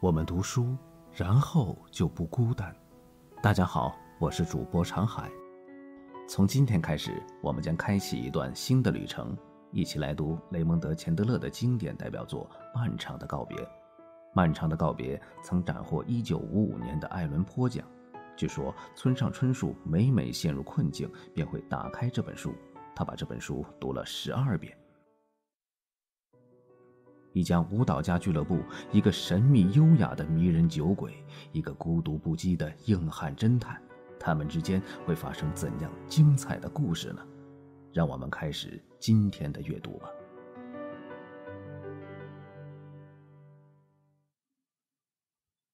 我们读书，然后就不孤单。大家好，我是主播长海。从今天开始，我们将开启一段新的旅程，一起来读雷蒙德·钱德勒的经典代表作《漫长的告别》。《漫长的告别》曾斩获1955年的艾伦坡奖。据说村上春树每每陷入困境，便会打开这本书。他把这本书读了十二遍。一家舞蹈家俱乐部，一个神秘优雅的迷人酒鬼，一个孤独不羁的硬汉侦探，他们之间会发生怎样精彩的故事呢？让我们开始今天的阅读吧。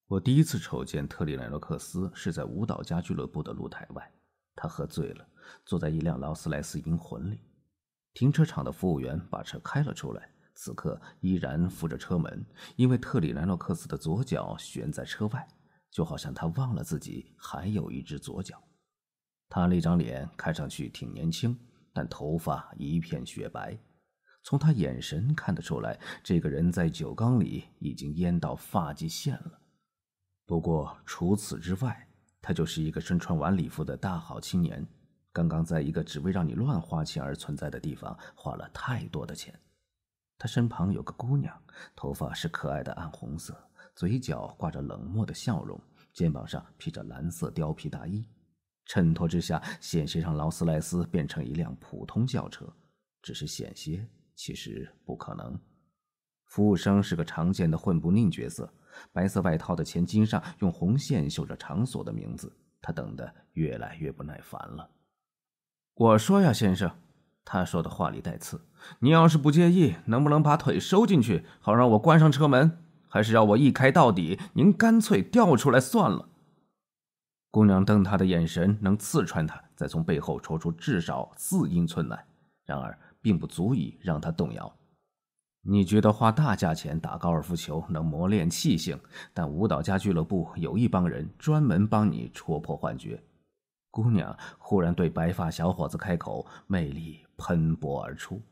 我第一次瞅见特里莱诺克斯是在舞蹈家俱乐部的露台外，他喝醉了，坐在一辆劳斯莱斯银魂里。停车场的服务员把车开了出来。此刻依然扶着车门，因为特里莱诺克斯的左脚悬在车外，就好像他忘了自己还有一只左脚。他那张脸看上去挺年轻，但头发一片雪白，从他眼神看得出来，这个人在酒缸里已经淹到发际线了。不过除此之外，他就是一个身穿晚礼服的大好青年，刚刚在一个只为让你乱花钱而存在的地方花了太多的钱。他身旁有个姑娘，头发是可爱的暗红色，嘴角挂着冷漠的笑容，肩膀上披着蓝色貂皮大衣，衬托之下险些让劳斯莱斯变成一辆普通轿车。只是险些，其实不可能。服务生是个常见的混不吝角色，白色外套的前襟上用红线绣着场所的名字。他等得越来越不耐烦了。我说呀，先生。他说的话里带刺。你要是不介意，能不能把腿收进去，好让我关上车门？还是要我一开到底？您干脆掉出来算了。姑娘瞪他的眼神能刺穿他，再从背后抽出至少四英寸来，然而并不足以让他动摇。你觉得花大价钱打高尔夫球能磨练气性，但舞蹈家俱乐部有一帮人专门帮你戳破幻觉。姑娘忽然对白发小伙子开口，魅力喷薄而出。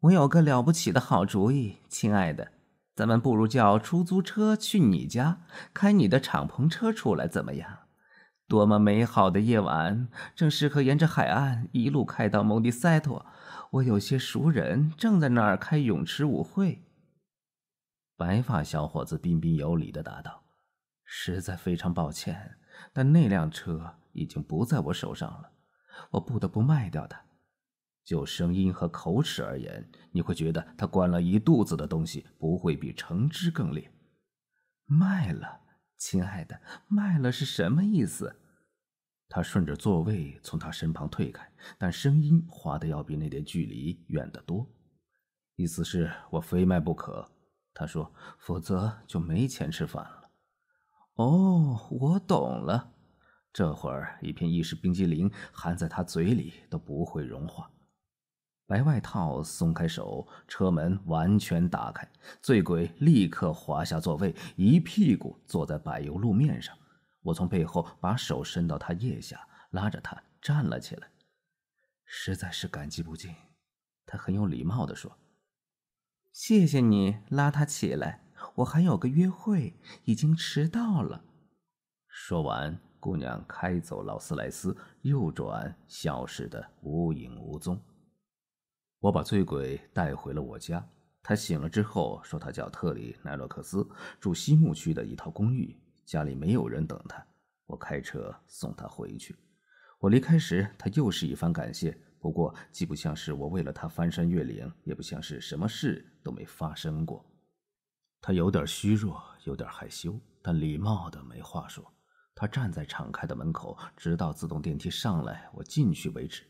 我有个了不起的好主意，亲爱的，咱们不如叫出租车去你家，开你的敞篷车出来，怎么样？多么美好的夜晚，正适合沿着海岸一路开到蒙蒂塞托。我有些熟人正在那儿开泳池舞会。白发小伙子彬彬有礼的答道：“实在非常抱歉，但那辆车……”已经不在我手上了，我不得不卖掉它。就声音和口齿而言，你会觉得他灌了一肚子的东西，不会比橙汁更烈。卖了，亲爱的，卖了是什么意思？他顺着座位从他身旁退开，但声音滑得要比那点距离远得多。意思是我非卖不可，他说，否则就没钱吃饭了。哦，我懂了。这会儿，一片意式冰激凌含在他嘴里都不会融化。白外套松开手，车门完全打开，醉鬼立刻滑下座位，一屁股坐在柏油路面上。我从背后把手伸到他腋下，拉着他站了起来。实在是感激不尽，他很有礼貌地说：“谢谢你拉他起来，我还有个约会，已经迟到了。”说完。姑娘开走劳斯莱斯，右转，消失的无影无踪。我把醉鬼带回了我家。他醒了之后说，他叫特里奈洛克斯，住西木区的一套公寓，家里没有人等他。我开车送他回去。我离开时，他又是一番感谢，不过既不像是我为了他翻山越岭，也不像是什么事都没发生过。他有点虚弱，有点害羞，但礼貌的没话说。他站在敞开的门口，直到自动电梯上来，我进去为止。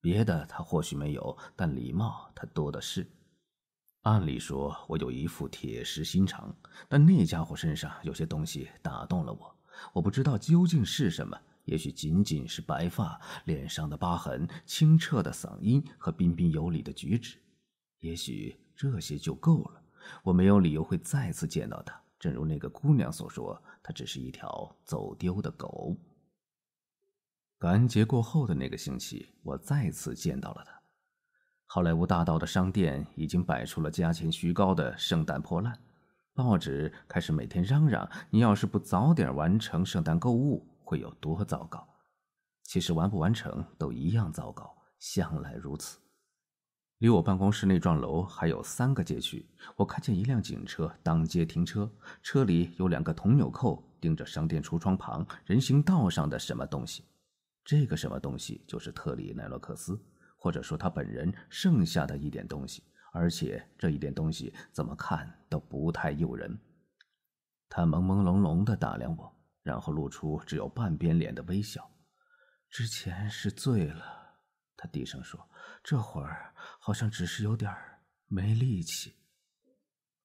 别的他或许没有，但礼貌他多的是。按理说，我有一副铁石心肠，但那家伙身上有些东西打动了我。我不知道究竟是什么，也许仅仅是白发、脸上的疤痕、清澈的嗓音和彬彬有礼的举止，也许这些就够了。我没有理由会再次见到他。正如那个姑娘所说，他只是一条走丢的狗。感恩节过后的那个星期，我再次见到了他。好莱坞大道的商店已经摆出了价钱虚高的圣诞破烂，报纸开始每天嚷嚷：“你要是不早点完成圣诞购物，会有多糟糕。”其实完不完成都一样糟糕，向来如此。离我办公室那幢楼还有三个街区，我看见一辆警车当街停车，车里有两个铜纽扣盯着商店橱窗旁人行道上的什么东西。这个什么东西就是特里奈洛克斯，或者说他本人剩下的一点东西，而且这一点东西怎么看都不太诱人。他朦朦胧胧地打量我，然后露出只有半边脸的微笑。之前是醉了，他低声说，这会儿好像只是有点没力气。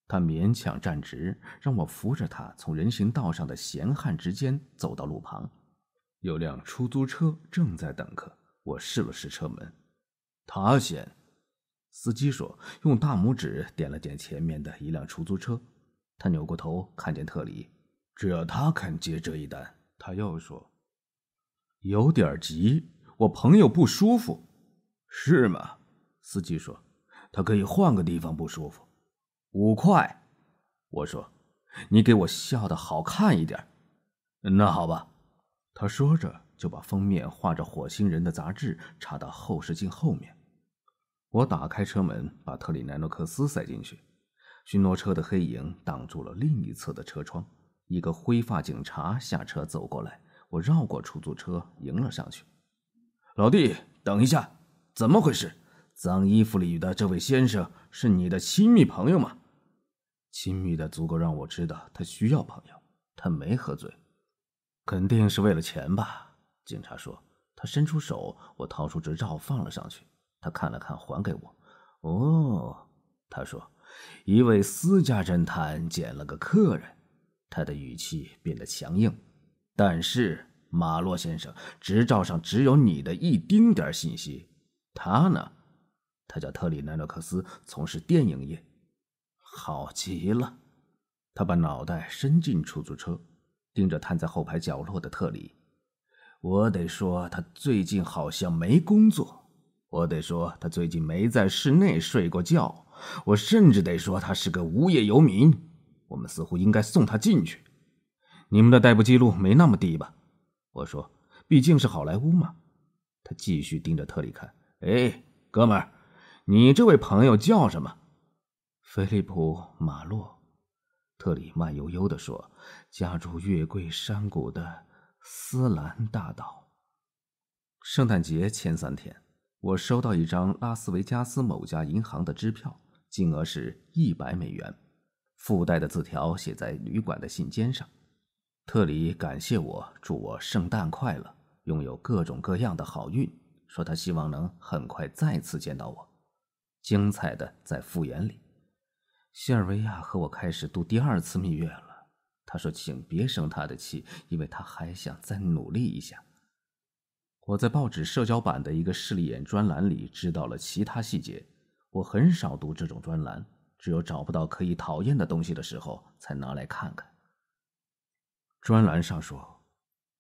他勉强站直，让我扶着他从人行道上的闲汉之间走到路旁。有辆出租车正在等客，我试了试车门，他先。司机说，用大拇指点了点前面的一辆出租车。他扭过头看见特里，只要他肯接这一单。他又说，有点急，我朋友不舒服，是吗？司机说，他可以换个地方不舒服。五块，我说，你给我笑的好看一点。那好吧。他说着，就把封面画着火星人的杂志插到后视镜后面。我打开车门，把特里奈诺克斯塞进去。巡逻车的黑影挡住了另一侧的车窗。一个灰发警察下车走过来，我绕过出租车迎了上去。老弟，等一下，怎么回事？脏衣服里的这位先生是你的亲密朋友吗？亲密的足够让我知道他需要朋友。他没喝醉。肯定是为了钱吧？警察说。他伸出手，我掏出执照放了上去。他看了看，还给我。哦，他说，一位私家侦探捡了个客人。他的语气变得强硬。但是，马洛先生，执照上只有你的一丁点信息。他呢？他叫特里南诺克斯，从事电影业。好极了。他把脑袋伸进出租车。盯着瘫在后排角落的特里，我得说他最近好像没工作。我得说他最近没在室内睡过觉。我甚至得说他是个无业游民。我们似乎应该送他进去。你们的逮捕记录没那么低吧？我说，毕竟是好莱坞嘛。他继续盯着特里看。哎，哥们儿，你这位朋友叫什么？菲利普·马洛。特里慢悠悠地说：“家住月桂山谷的斯兰大道。圣诞节前三天，我收到一张拉斯维加斯某家银行的支票，金额是一百美元，附带的字条写在旅馆的信笺上。特里感谢我，祝我圣诞快乐，拥有各种各样的好运，说他希望能很快再次见到我。精彩的在复原里。”西尔维亚和我开始度第二次蜜月了。他说：“请别生他的气，因为他还想再努力一下。”我在报纸社交版的一个势利眼专栏里知道了其他细节。我很少读这种专栏，只有找不到可以讨厌的东西的时候才拿来看看。专栏上说：“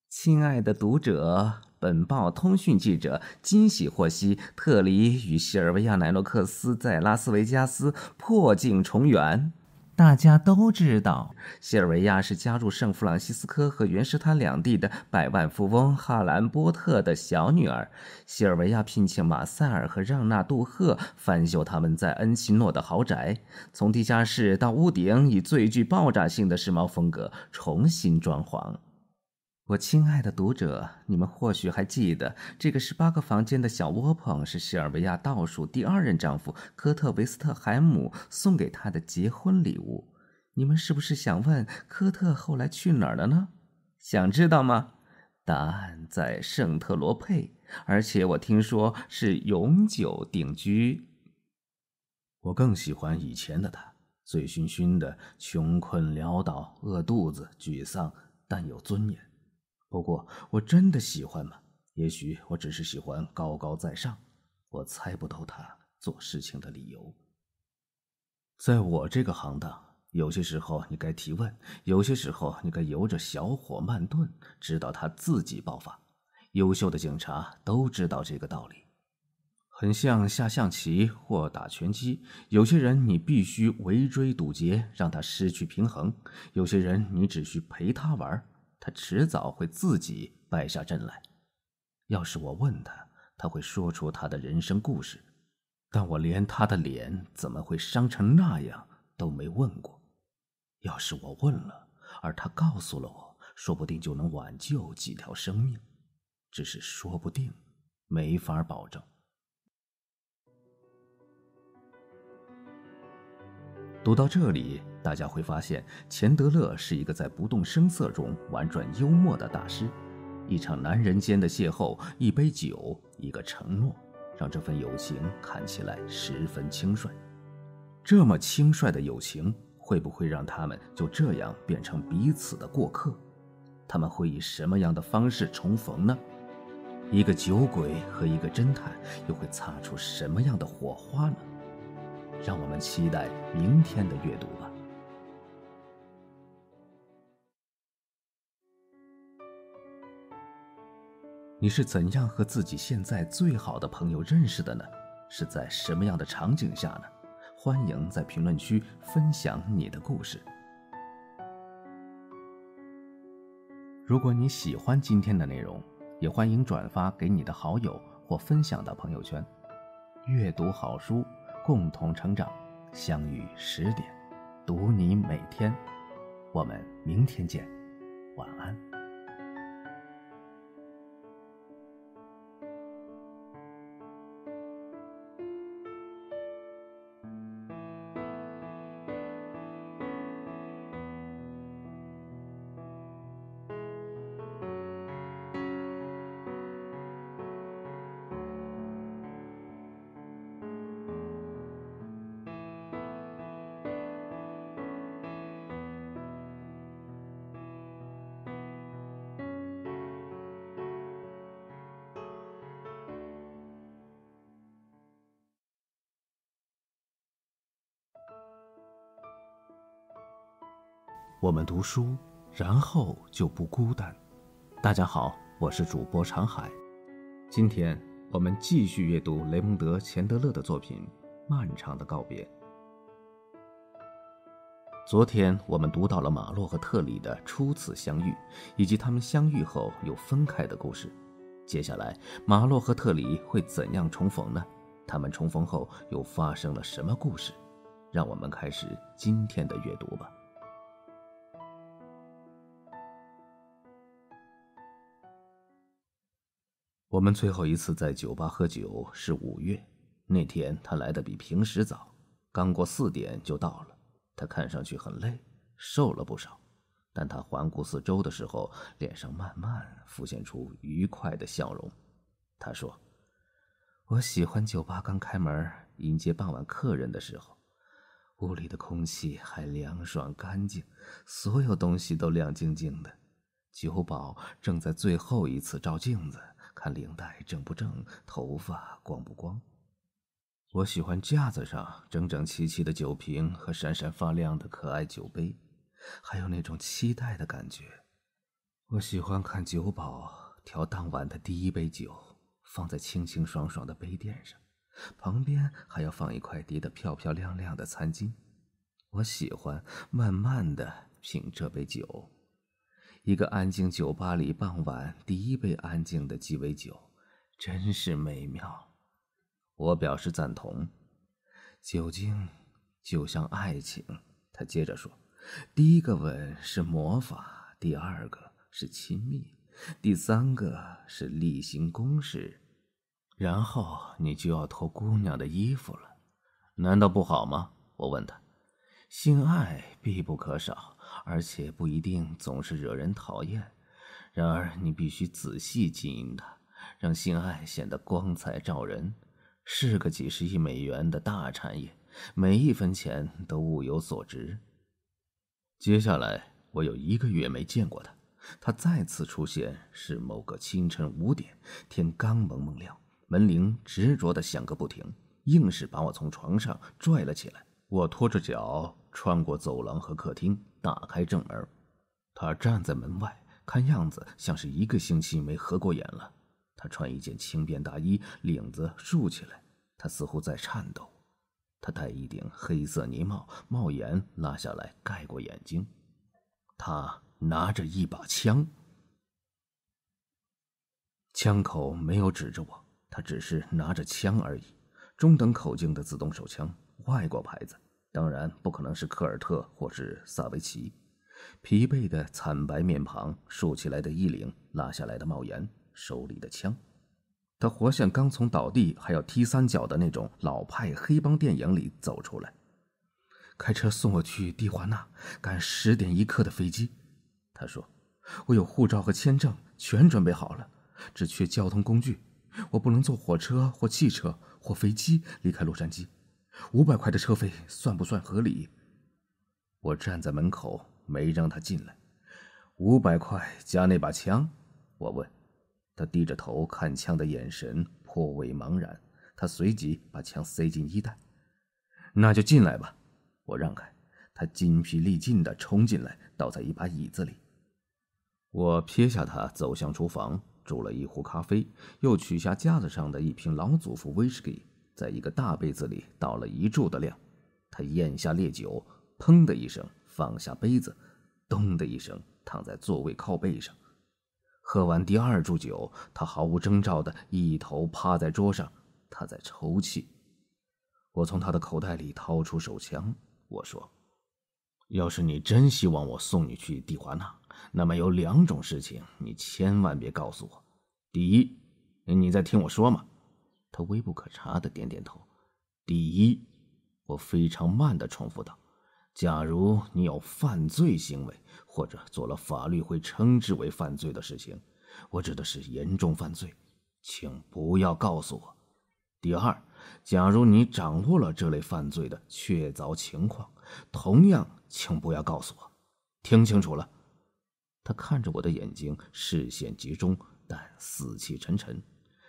亲爱的读者。”本报通讯记者惊喜获悉，特里与西尔维亚·奈洛克斯在拉斯维加斯破镜重圆。大家都知道，西尔维亚是加入圣弗朗西斯科和原石滩两地的百万富翁哈兰波特的小女儿。西尔维亚聘请马塞尔和让纳杜赫翻修他们在恩奇诺的豪宅，从地下室到屋顶，以最具爆炸性的时髦风格重新装潢。我亲爱的读者，你们或许还记得，这个十八个房间的小窝棚是西尔维亚倒数第二任丈夫科特维斯特海姆送给她的结婚礼物。你们是不是想问科特后来去哪儿了呢？想知道吗？答案在圣特罗佩，而且我听说是永久定居。我更喜欢以前的他，醉醺醺的，穷困潦倒，饿肚子，沮丧，但有尊严。不过，我真的喜欢吗？也许我只是喜欢高高在上。我猜不透他做事情的理由。在我这个行当，有些时候你该提问，有些时候你该由着小火慢炖，直到他自己爆发。优秀的警察都知道这个道理。很像下象棋或打拳击。有些人你必须围追堵截，让他失去平衡；有些人你只需陪他玩，他迟早会自己败下阵来。要是我问他，他会说出他的人生故事，但我连他的脸怎么会伤成那样都没问过。要是我问了，而他告诉了我，说不定就能挽救几条生命，只是说不定，没法保证。读到这里，大家会发现钱德勒是一个在不动声色中玩转幽默的大师。一场男人间的邂逅，一杯酒，一个承诺，让这份友情看起来十分轻率。这么轻率的友情，会不会让他们就这样变成彼此的过客？他们会以什么样的方式重逢呢？一个酒鬼和一个侦探又会擦出什么样的火花呢？让我们期待明天的阅读。你是怎样和自己现在最好的朋友认识的呢？是在什么样的场景下呢？欢迎在评论区分享你的故事。如果你喜欢今天的内容，也欢迎转发给你的好友或分享到朋友圈。阅读好书，共同成长。相遇十点，读你每天。我们明天见，晚安。我们读书，然后就不孤单。大家好，我是主播长海。今天我们继续阅读雷蒙德·钱德勒的作品《漫长的告别》。昨天我们读到了马洛和特里的初次相遇，以及他们相遇后又分开的故事。接下来，马洛和特里会怎样重逢呢？他们重逢后又发生了什么故事？让我们开始今天的阅读吧。我们最后一次在酒吧喝酒是五月，那天他来的比平时早，刚过四点就到了。他看上去很累，瘦了不少，但他环顾四周的时候，脸上慢慢浮现出愉快的笑容。他说：“我喜欢酒吧刚开门迎接傍晚客人的时候，屋里的空气还凉爽干净，所有东西都亮晶晶的。酒保正在最后一次照镜子。”看领带正不正，头发光不光。我喜欢架子上整整齐齐的酒瓶和闪闪发亮的可爱酒杯，还有那种期待的感觉。我喜欢看酒保调当晚的第一杯酒，放在清清爽爽的杯垫上，旁边还要放一块叠得漂漂亮亮的餐巾。我喜欢慢慢的品这杯酒。一个安静酒吧里，傍晚第一杯安静的鸡尾酒，真是美妙。我表示赞同。酒精就像爱情，他接着说：“第一个吻是魔法，第二个是亲密，第三个是例行公事，然后你就要脱姑娘的衣服了。难道不好吗？”我问他：“性爱必不可少。”而且不一定总是惹人讨厌，然而你必须仔细经营它，让性爱显得光彩照人，是个几十亿美元的大产业，每一分钱都物有所值。接下来我有一个月没见过他，他再次出现是某个清晨五点，天刚蒙蒙亮，门铃执着的响个不停，硬是把我从床上拽了起来。我拖着脚穿过走廊和客厅。打开正门，他站在门外，看样子像是一个星期没合过眼了。他穿一件轻便大衣，领子竖起来，他似乎在颤抖。他戴一顶黑色呢帽，帽檐拉下来盖过眼睛。他拿着一把枪，枪口没有指着我，他只是拿着枪而已。中等口径的自动手枪，外国牌子，当然不可能是科尔特或是萨维奇。疲惫的惨白面庞，竖起来的衣领，拉下来的帽檐，手里的枪。他活像刚从倒地还要踢三脚的那种老派黑帮电影里走出来。开车送我去蒂华纳，赶十点一刻的飞机。他说：“我有护照和签证，全准备好了，只缺交通工具。我不能坐火车或汽车或飞机离开洛杉矶。五百块的车费算不算合理？”我站在门口，没让他进来。五百块加那把枪，我问。他低着头看枪的眼神颇为茫然。他随即把枪塞进衣袋。那就进来吧。我让开。他筋疲力尽地冲进来，倒在一把椅子里。我撇下他，走向厨房，煮了一壶咖啡，又取下架子上的一瓶老祖父威士忌，在一个大杯子里倒了一柱的量。他咽下烈酒，砰的一声放下杯子，咚的一声躺在座位靠背上。喝完第二注酒，他毫无征兆的一头趴在桌上，他在抽泣。我从他的口袋里掏出手枪，我说：“要是你真希望我送你去蒂华纳，那么有两种事情你千万别告诉我。第一，你在听我说吗？”他微不可察的点点头。第一，我非常慢的重复道：“假如你有犯罪行为。”或者做了法律会称之为犯罪的事情，我指的是严重犯罪，请不要告诉我。第二，假如你掌握了这类犯罪的确凿情况，同样请不要告诉我。听清楚了。他看着我的眼睛，视线集中，但死气沉沉。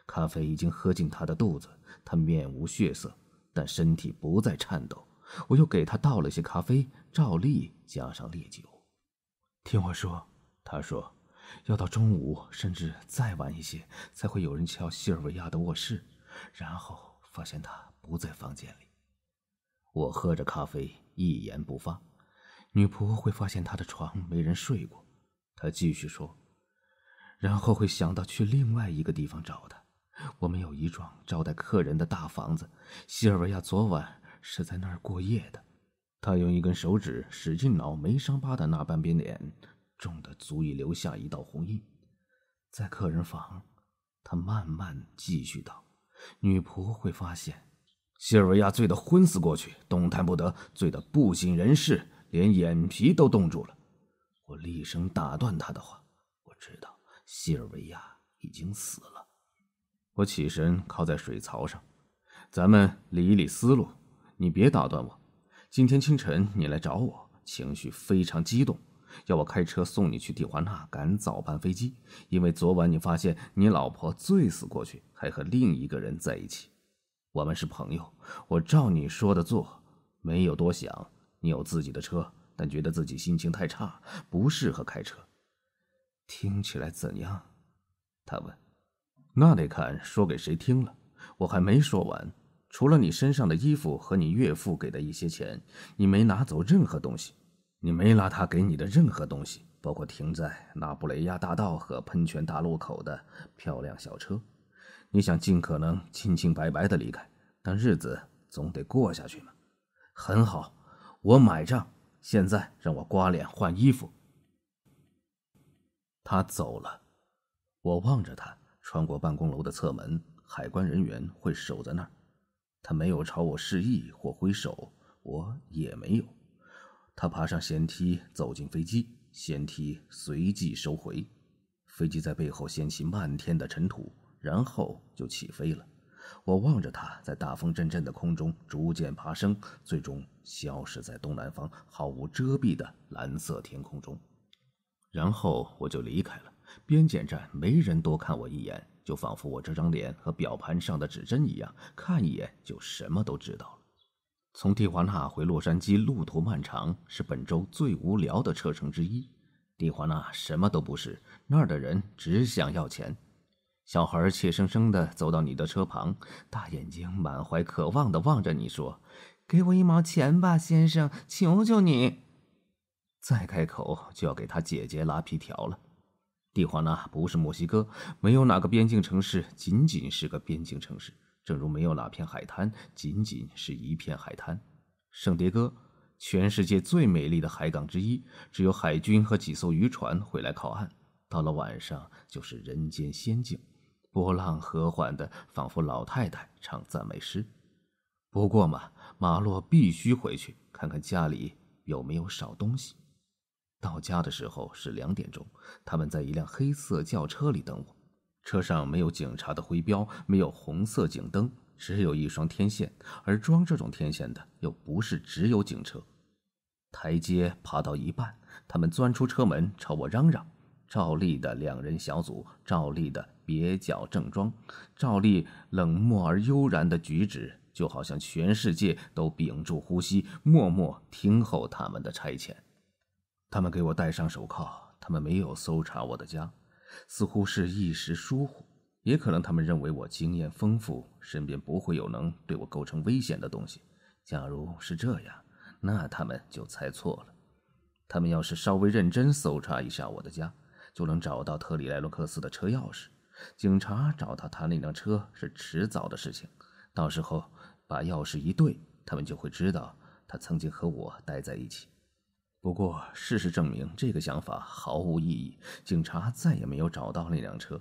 咖啡已经喝进他的肚子，他面无血色，但身体不再颤抖。我又给他倒了些咖啡，照例加上烈酒。听我说，他说，要到中午甚至再晚一些，才会有人敲西尔维亚的卧室，然后发现他不在房间里。我喝着咖啡，一言不发。女仆会发现他的床没人睡过。他继续说，然后会想到去另外一个地方找他。我们有一幢招待客人的大房子，西尔维亚昨晚是在那儿过夜的。他用一根手指使劲挠没伤疤的那半边脸，重的足以留下一道红印。在客人房，他慢慢继续道：“女仆会发现，西尔维亚醉得昏死过去，动弹不得，醉得不省人事，连眼皮都冻住了。”我厉声打断他的话：“我知道西尔维亚已经死了。”我起身靠在水槽上：“咱们理一理思路，你别打断我。”今天清晨你来找我，情绪非常激动，要我开车送你去蒂华纳赶早班飞机。因为昨晚你发现你老婆醉死过去，还和另一个人在一起。我们是朋友，我照你说的做，没有多想。你有自己的车，但觉得自己心情太差，不适合开车。听起来怎样？他问。那得看说给谁听了。我还没说完。除了你身上的衣服和你岳父给的一些钱，你没拿走任何东西。你没拿他给你的任何东西，包括停在那布雷亚大道和喷泉大路口的漂亮小车。你想尽可能清清白白的离开，但日子总得过下去嘛。很好，我买账。现在让我刮脸换衣服。他走了，我望着他穿过办公楼的侧门，海关人员会守在那儿。他没有朝我示意或挥手，我也没有。他爬上舷梯，走进飞机，舷梯随即收回，飞机在背后掀起漫天的尘土，然后就起飞了。我望着它在大风阵阵的空中逐渐爬升，最终消失在东南方毫无遮蔽的蓝色天空中。然后我就离开了边检站，没人多看我一眼。就仿佛我这张脸和表盘上的指针一样，看一眼就什么都知道了。从蒂华纳回洛杉矶路途漫长，是本周最无聊的车程之一。蒂华纳什么都不是，那儿的人只想要钱。小孩怯生生地走到你的车旁，大眼睛满怀渴望地望着你说：“给我一毛钱吧，先生，求求你。”再开口就要给他姐姐拉皮条了。蒂华纳不是墨西哥，没有哪个边境城市仅仅是个边境城市，正如没有哪片海滩仅仅是一片海滩。圣迭戈，全世界最美丽的海港之一，只有海军和几艘渔船会来靠岸。到了晚上，就是人间仙境。波浪和缓的，仿佛老太太唱赞美诗。不过嘛，马洛必须回去看看家里有没有少东西。到家的时候是两点钟，他们在一辆黑色轿车里等我。车上没有警察的徽标，没有红色警灯，只有一双天线。而装这种天线的又不是只有警车。台阶爬到一半，他们钻出车门，朝我嚷嚷。赵丽的两人小组，赵丽的蹩脚正装，赵丽冷漠而悠然的举止，就好像全世界都屏住呼吸，默默听候他们的差遣。他们给我戴上手铐，他们没有搜查我的家，似乎是一时疏忽，也可能他们认为我经验丰富，身边不会有能对我构成危险的东西。假如是这样，那他们就猜错了。他们要是稍微认真搜查一下我的家。就能找到特里莱洛克斯的车钥匙。警察找到他那辆车是迟早的事情，到时候把钥匙一对，他们就会知道他曾经和我待在一起。不过事实证明，这个想法毫无意义。警察再也没有找到那辆车，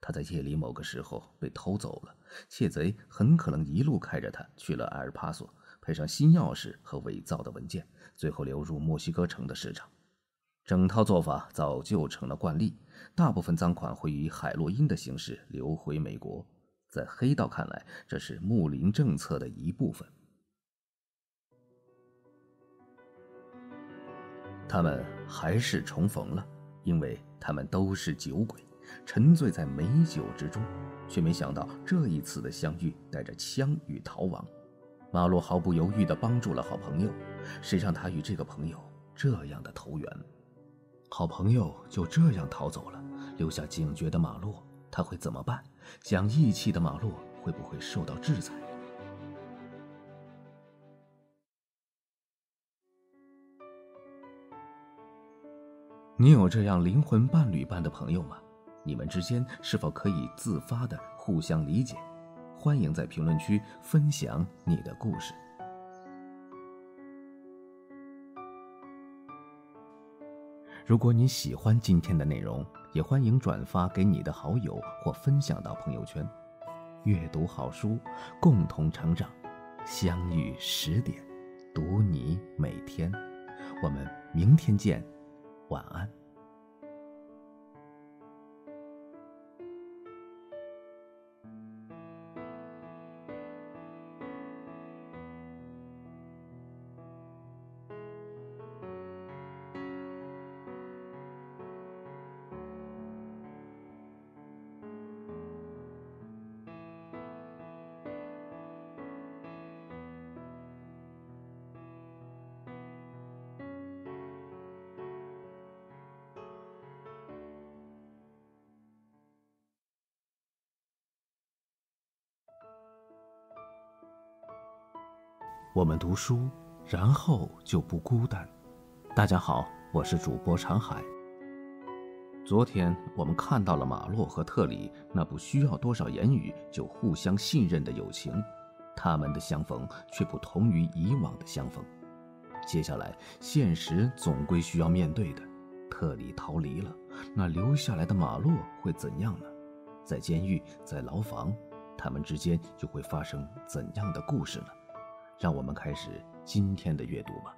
他在夜里某个时候被偷走了。窃贼很可能一路开着他去了埃尔帕索，配上新钥匙和伪造的文件，最后流入墨西哥城的市场。整套做法早就成了惯例，大部分赃款会以海洛因的形式流回美国。在黑道看来，这是睦林政策的一部分。他们还是重逢了，因为他们都是酒鬼，沉醉在美酒之中，却没想到这一次的相遇带着枪与逃亡。马洛毫不犹豫地帮助了好朋友，谁让他与这个朋友这样的投缘？好朋友就这样逃走了，留下警觉的马洛，他会怎么办？讲义气的马洛会不会受到制裁？你有这样灵魂伴侣般的朋友吗？你们之间是否可以自发的互相理解？欢迎在评论区分享你的故事。如果你喜欢今天的内容，也欢迎转发给你的好友或分享到朋友圈。阅读好书，共同成长。相遇十点，读你每天。我们明天见，晚安。我们读书，然后就不孤单。大家好，我是主播长海。昨天我们看到了马洛和特里那不需要多少言语就互相信任的友情，他们的相逢却不同于以往的相逢。接下来，现实总归需要面对的。特里逃离了，那留下来的马洛会怎样呢？在监狱，在牢房，他们之间又会发生怎样的故事呢？让我们开始今天的阅读吧。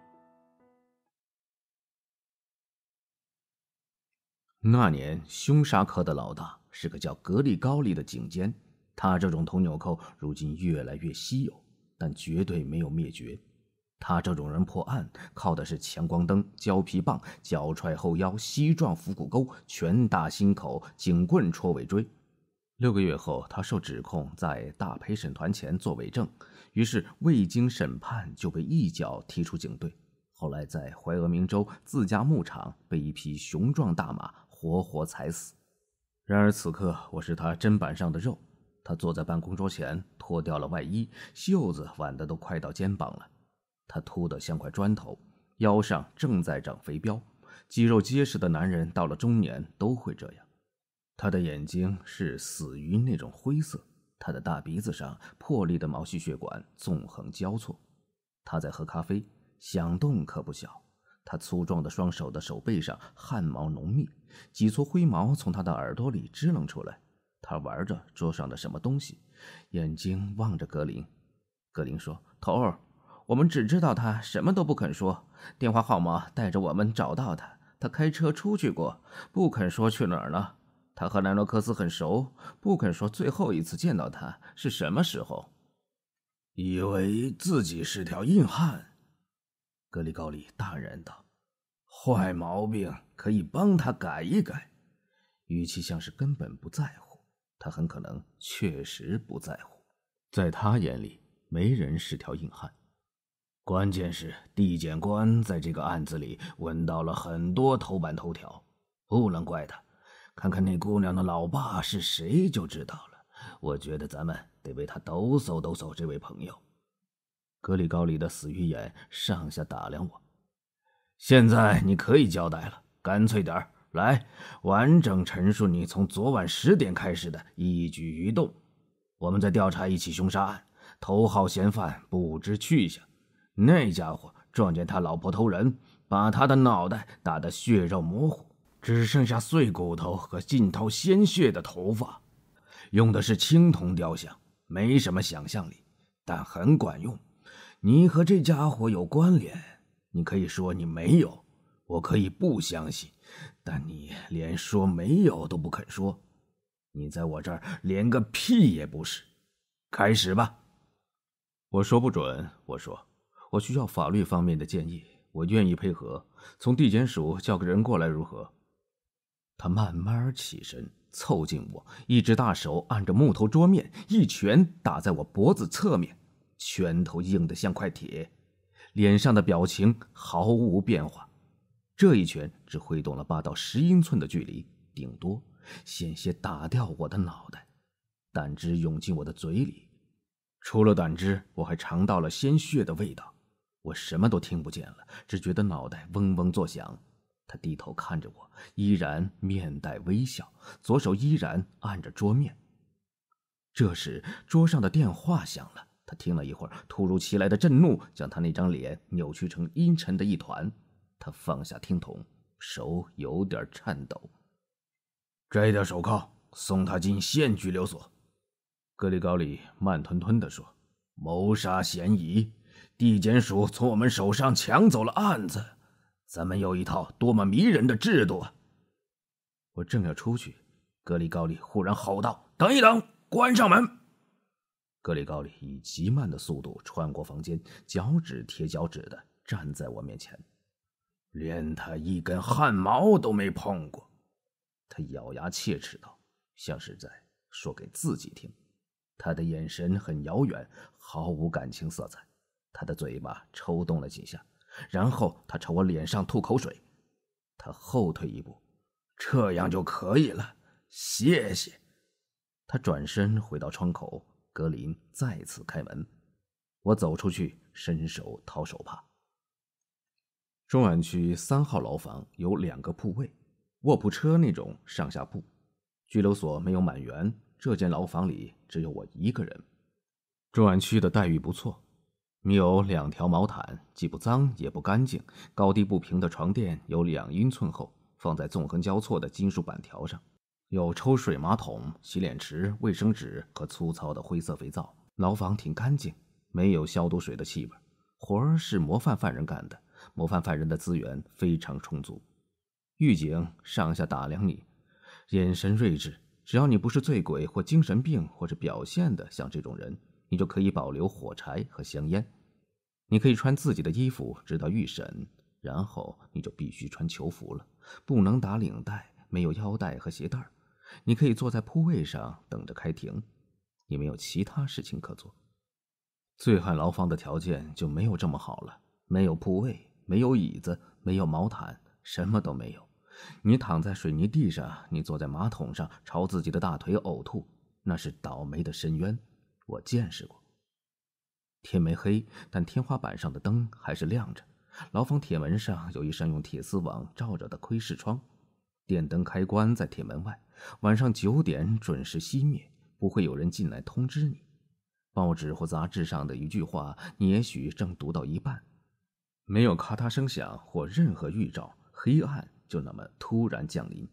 那年，凶杀科的老大是个叫格里高利的警监。他这种铜纽扣如今越来越稀有，但绝对没有灭绝。他这种人破案靠的是强光灯、胶皮棒、脚踹后腰、膝撞腹股沟、拳打心口、警棍戳尾椎。六个月后，他受指控在大陪审团前作伪证，于是未经审判就被一脚踢出警队。后来在怀俄明州自家牧场被一匹雄壮大马活活踩死。然而此刻我是他砧板上的肉。他坐在办公桌前，脱掉了外衣，袖子挽得都快到肩膀了。他秃得像块砖头，腰上正在长肥膘，肌肉结实的男人到了中年都会这样。他的眼睛是死鱼那种灰色，他的大鼻子上破裂的毛细血管纵横交错。他在喝咖啡，响动可不小。他粗壮的双手的手背上汗毛浓密，几撮灰毛从他的耳朵里支棱出来。他玩着桌上的什么东西，眼睛望着格林。格林说：“头儿，我们只知道他什么都不肯说。电话号码带着我们找到他。他开车出去过，不肯说去哪儿了。他和莱诺克斯很熟，不肯说最后一次见到他是什么时候。以为自己是条硬汉。”格里高利淡然道：“坏毛病可以帮他改一改。”语气像是根本不在乎。他很可能确实不在乎，在他眼里，没人是条硬汉。关键是地检官在这个案子里闻到了很多头版头条，不能怪他。看看那姑娘的老爸是谁就知道了。我觉得咱们得为他抖擞抖擞这位朋友。格里高里的死鱼眼上下打量我。现在你可以交代了，干脆点儿。来，完整陈述你从昨晚十点开始的一举一动。我们在调查一起凶杀案，头号嫌犯不知去向。那家伙撞见他老婆偷人，把他的脑袋打得血肉模糊，只剩下碎骨头和浸透鲜血的头发。用的是青铜雕像，没什么想象力，但很管用。你和这家伙有关联？你可以说你没有，我可以不相信。但你连说没有都不肯说，你在我这儿连个屁也不是。开始吧。我说不准。我说，我需要法律方面的建议，我愿意配合。从地检署叫个人过来如何？他慢慢起身，凑近我，一只大手按着木头桌面，一拳打在我脖子侧面，拳头硬得像块铁，脸上的表情毫无变化。这一拳只挥动了八到十英寸的距离，顶多险些打掉我的脑袋。胆汁涌进我的嘴里，除了胆汁，我还尝到了鲜血的味道。我什么都听不见了，只觉得脑袋嗡嗡作响。他低头看着我，依然面带微笑，左手依然按着桌面。这时，桌上的电话响了。他听了一会儿，突如其来的震怒将他那张脸扭曲成阴沉的一团。他放下听筒，手有点颤抖。摘掉手铐，送他进县拘留所。格里高里慢吞吞地说：“谋杀嫌疑，地检署从我们手上抢走了案子。咱们有一套多么迷人的制度啊！”我正要出去，格里高利忽然吼道：“等一等，关上门！”格里高利以极慢的速度穿过房间，脚趾贴脚趾的站在我面前。连他一根汗毛都没碰过，他咬牙切齿道，像是在说给自己听。他的眼神很遥远，毫无感情色彩。他的嘴巴抽动了几下，然后他朝我脸上吐口水。他后退一步，这样就可以了，谢谢。他转身回到窗口，格林再次开门。我走出去，伸手掏手帕。中安区三号牢房有两个铺位，卧铺车那种上下铺。拘留所没有满员，这间牢房里只有我一个人。中安区的待遇不错，你有两条毛毯，既不脏也不干净。高低不平的床垫有两英寸厚，放在纵横交错的金属板条上。有抽水马桶、洗脸池、卫生纸和粗糙的灰色肥皂。牢房挺干净，没有消毒水的气味。活儿是模范犯人干的。模范犯人的资源非常充足，狱警上下打量你，眼神睿智。只要你不是醉鬼或精神病，或者表现的像这种人，你就可以保留火柴和香烟。你可以穿自己的衣服直到预审，然后你就必须穿囚服了，不能打领带，没有腰带和鞋带你可以坐在铺位上等着开庭，你没有其他事情可做。醉汉牢房的条件就没有这么好了，没有铺位。没有椅子，没有毛毯，什么都没有。你躺在水泥地上，你坐在马桶上，朝自己的大腿呕吐，那是倒霉的深渊，我见识过。天没黑，但天花板上的灯还是亮着。牢房铁门上有一扇用铁丝网罩着的窥视窗，电灯开关在铁门外，晚上九点准时熄灭，不会有人进来通知你。报纸或杂志上的一句话，你也许正读到一半，没有咔嗒声响或任何预兆，黑暗就那么突然降临。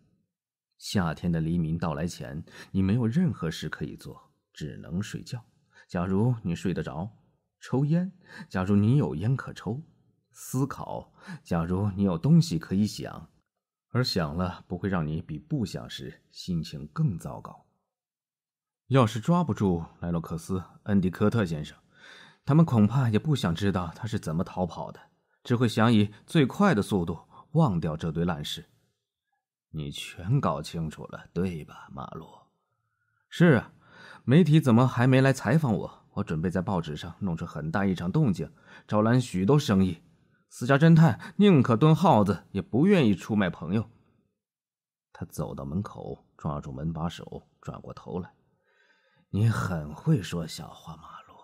夏天的黎明到来前，你没有任何事可以做，只能睡觉。假如你睡得着，抽烟；假如你有烟可抽，思考；假如你有东西可以想，而想了不会让你比不想时心情更糟糕。要是抓不住莱洛克斯·恩迪科特先生，他们恐怕也不想知道他是怎么逃跑的，只会想以最快的速度忘掉这堆烂事。你全搞清楚了，对吧，马洛？是啊，媒体怎么还没来采访我？我准备在报纸上弄出很大一场动静，招揽许多生意。私家侦探宁可蹲耗子，也不愿意出卖朋友。他走到门口，抓住门把手，转过头来。你很会说笑话，马洛。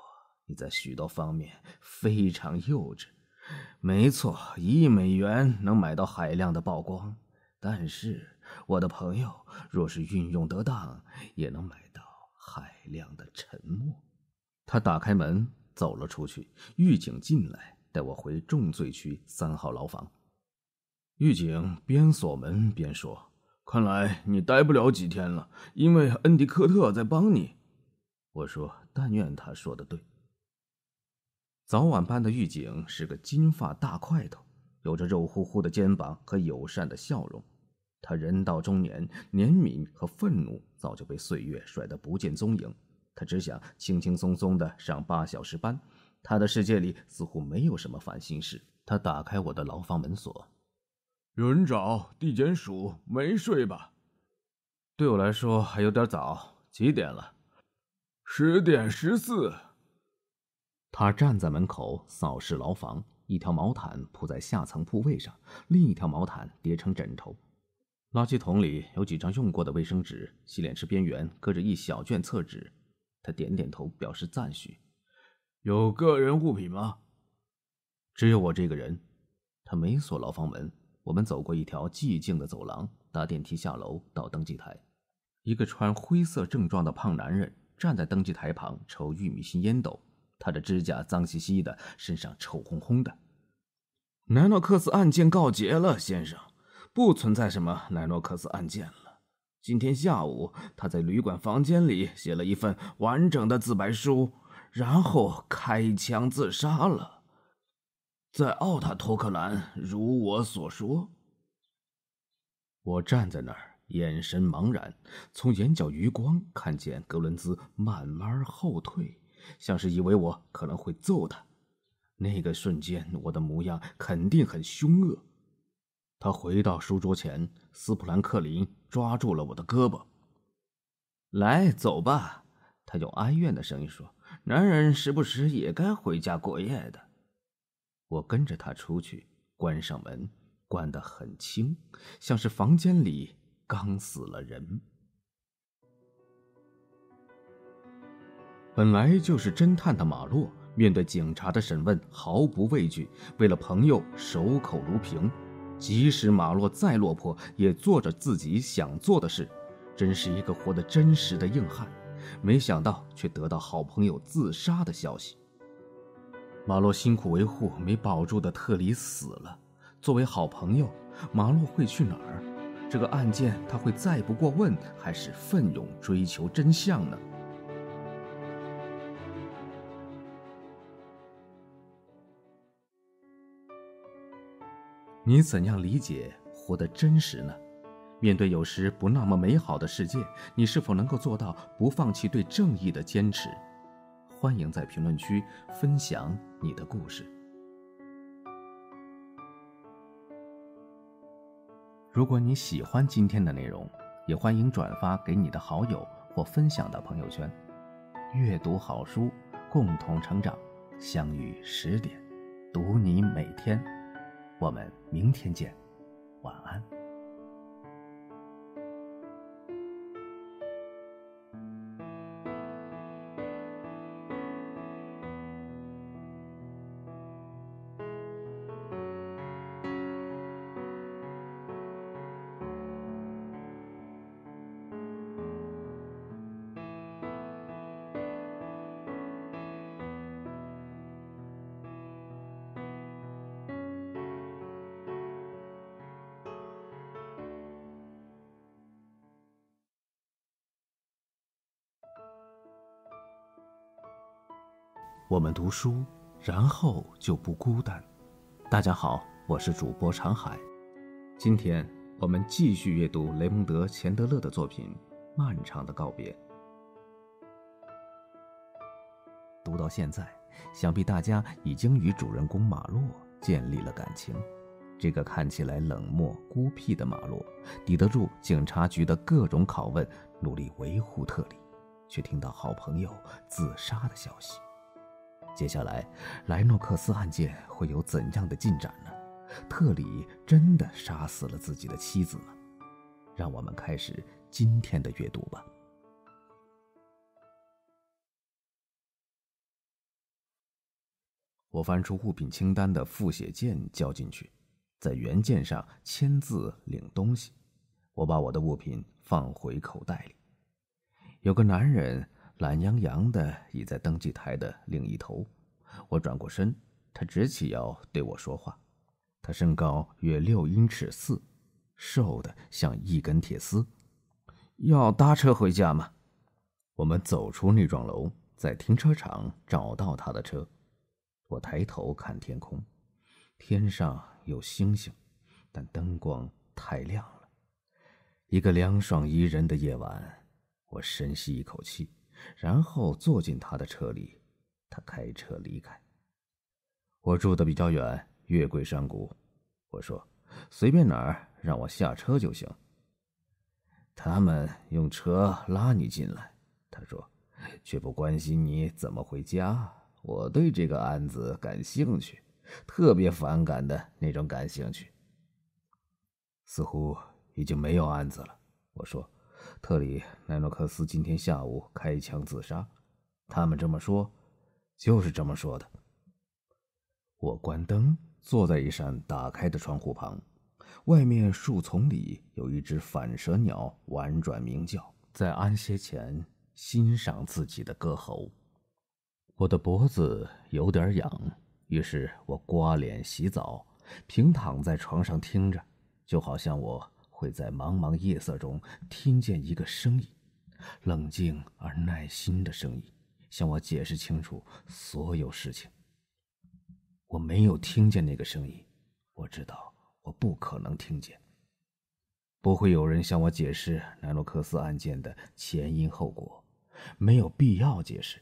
你在许多方面非常幼稚。没错，一亿美元能买到海量的曝光，但是我的朋友若是运用得当，也能买到海量的沉默。他打开门走了出去，狱警进来带我回重罪区三号牢房。狱警边锁门边说：“看来你待不了几天了，因为恩迪科特在帮你。”我说：“但愿他说的对。”早晚班的狱警是个金发大块头，有着肉乎乎的肩膀和友善的笑容。他人到中年，怜悯和愤怒早就被岁月甩得不见踪影。他只想轻轻松松的上八小时班。他的世界里似乎没有什么烦心事。他打开我的牢房门锁。有人找地检署，没睡吧？对我来说还有点早。几点了？十点十四。他站在门口扫视牢房，一条毛毯铺在下层铺位上，另一条毛毯叠成枕头。垃圾桶里有几张用过的卫生纸，洗脸池边缘搁着一小卷厕纸。他点点头表示赞许。有个人物品吗？只有我这个人。他没锁牢房门。我们走过一条寂静的走廊，搭电梯下楼到登记台。一个穿灰色正装的胖男人。站在登记台旁抽玉米芯烟斗，他的指甲脏兮兮的，身上臭烘烘的。奈诺克斯案件告结了，先生，不存在什么奈诺克斯案件了。今天下午，他在旅馆房间里写了一份完整的自白书，然后开枪自杀了，在奥塔托克兰，如我所说。我站在那儿。眼神茫然，从眼角余光看见格伦兹慢慢后退，像是以为我可能会揍他。那个瞬间，我的模样肯定很凶恶。他回到书桌前，斯普兰克林抓住了我的胳膊。“来，走吧。”他用哀怨的声音说，“男人时不时也该回家过夜的。”我跟着他出去，关上门，关得很轻，像是房间里。刚死了人，本来就是侦探的马洛，面对警察的审问毫不畏惧，为了朋友守口如瓶。即使马洛再落魄，也做着自己想做的事，真是一个活得真实的硬汉。没想到却得到好朋友自杀的消息。马洛辛苦维护没保住的特里死了，作为好朋友，马洛会去哪儿？这个案件他会再不过问，还是奋勇追求真相呢？你怎样理解活得真实呢？面对有时不那么美好的世界，你是否能够做到不放弃对正义的坚持？欢迎在评论区分享你的故事。如果你喜欢今天的内容，也欢迎转发给你的好友或分享到朋友圈。阅读好书，共同成长。相遇十点，读你每天。我们明天见，晚安。读书，然后就不孤单。大家好，我是主播长海。今天我们继续阅读雷蒙德·钱德勒的作品《漫长的告别》。读到现在，想必大家已经与主人公马洛建立了感情。这个看起来冷漠孤僻的马洛，抵得住警察局的各种拷问，努力维护特里，却听到好朋友自杀的消息。接下来，莱诺克斯案件会有怎样的进展呢？特里真的杀死了自己的妻子吗？让我们开始今天的阅读吧。我翻出物品清单的复写件交进去，在原件上签字领东西。我把我的物品放回口袋里。有个男人。懒洋洋的倚在登记台的另一头，我转过身，他直起腰对我说话。他身高约六英尺四，瘦的像一根铁丝。要搭车回家吗？我们走出那幢楼，在停车场找到他的车。我抬头看天空，天上有星星，但灯光太亮了。一个凉爽宜人的夜晚，我深吸一口气。然后坐进他的车里，他开车离开。我住的比较远，月桂山谷。我说：“随便哪儿，让我下车就行。”他们用车拉你进来，他说，却不关心你怎么回家。我对这个案子感兴趣，特别反感的那种感兴趣。似乎已经没有案子了，我说。特里奈诺克斯今天下午开枪自杀，他们这么说，就是这么说的。我关灯，坐在一扇打开的窗户旁，外面树丛里有一只反舌鸟婉转鸣叫，在安歇前欣赏自己的歌喉。我的脖子有点痒，于是我刮脸洗澡，平躺在床上听着，就好像我。会在茫茫夜色中听见一个声音，冷静而耐心的声音，向我解释清楚所有事情。我没有听见那个声音，我知道我不可能听见。不会有人向我解释南洛克斯案件的前因后果，没有必要解释。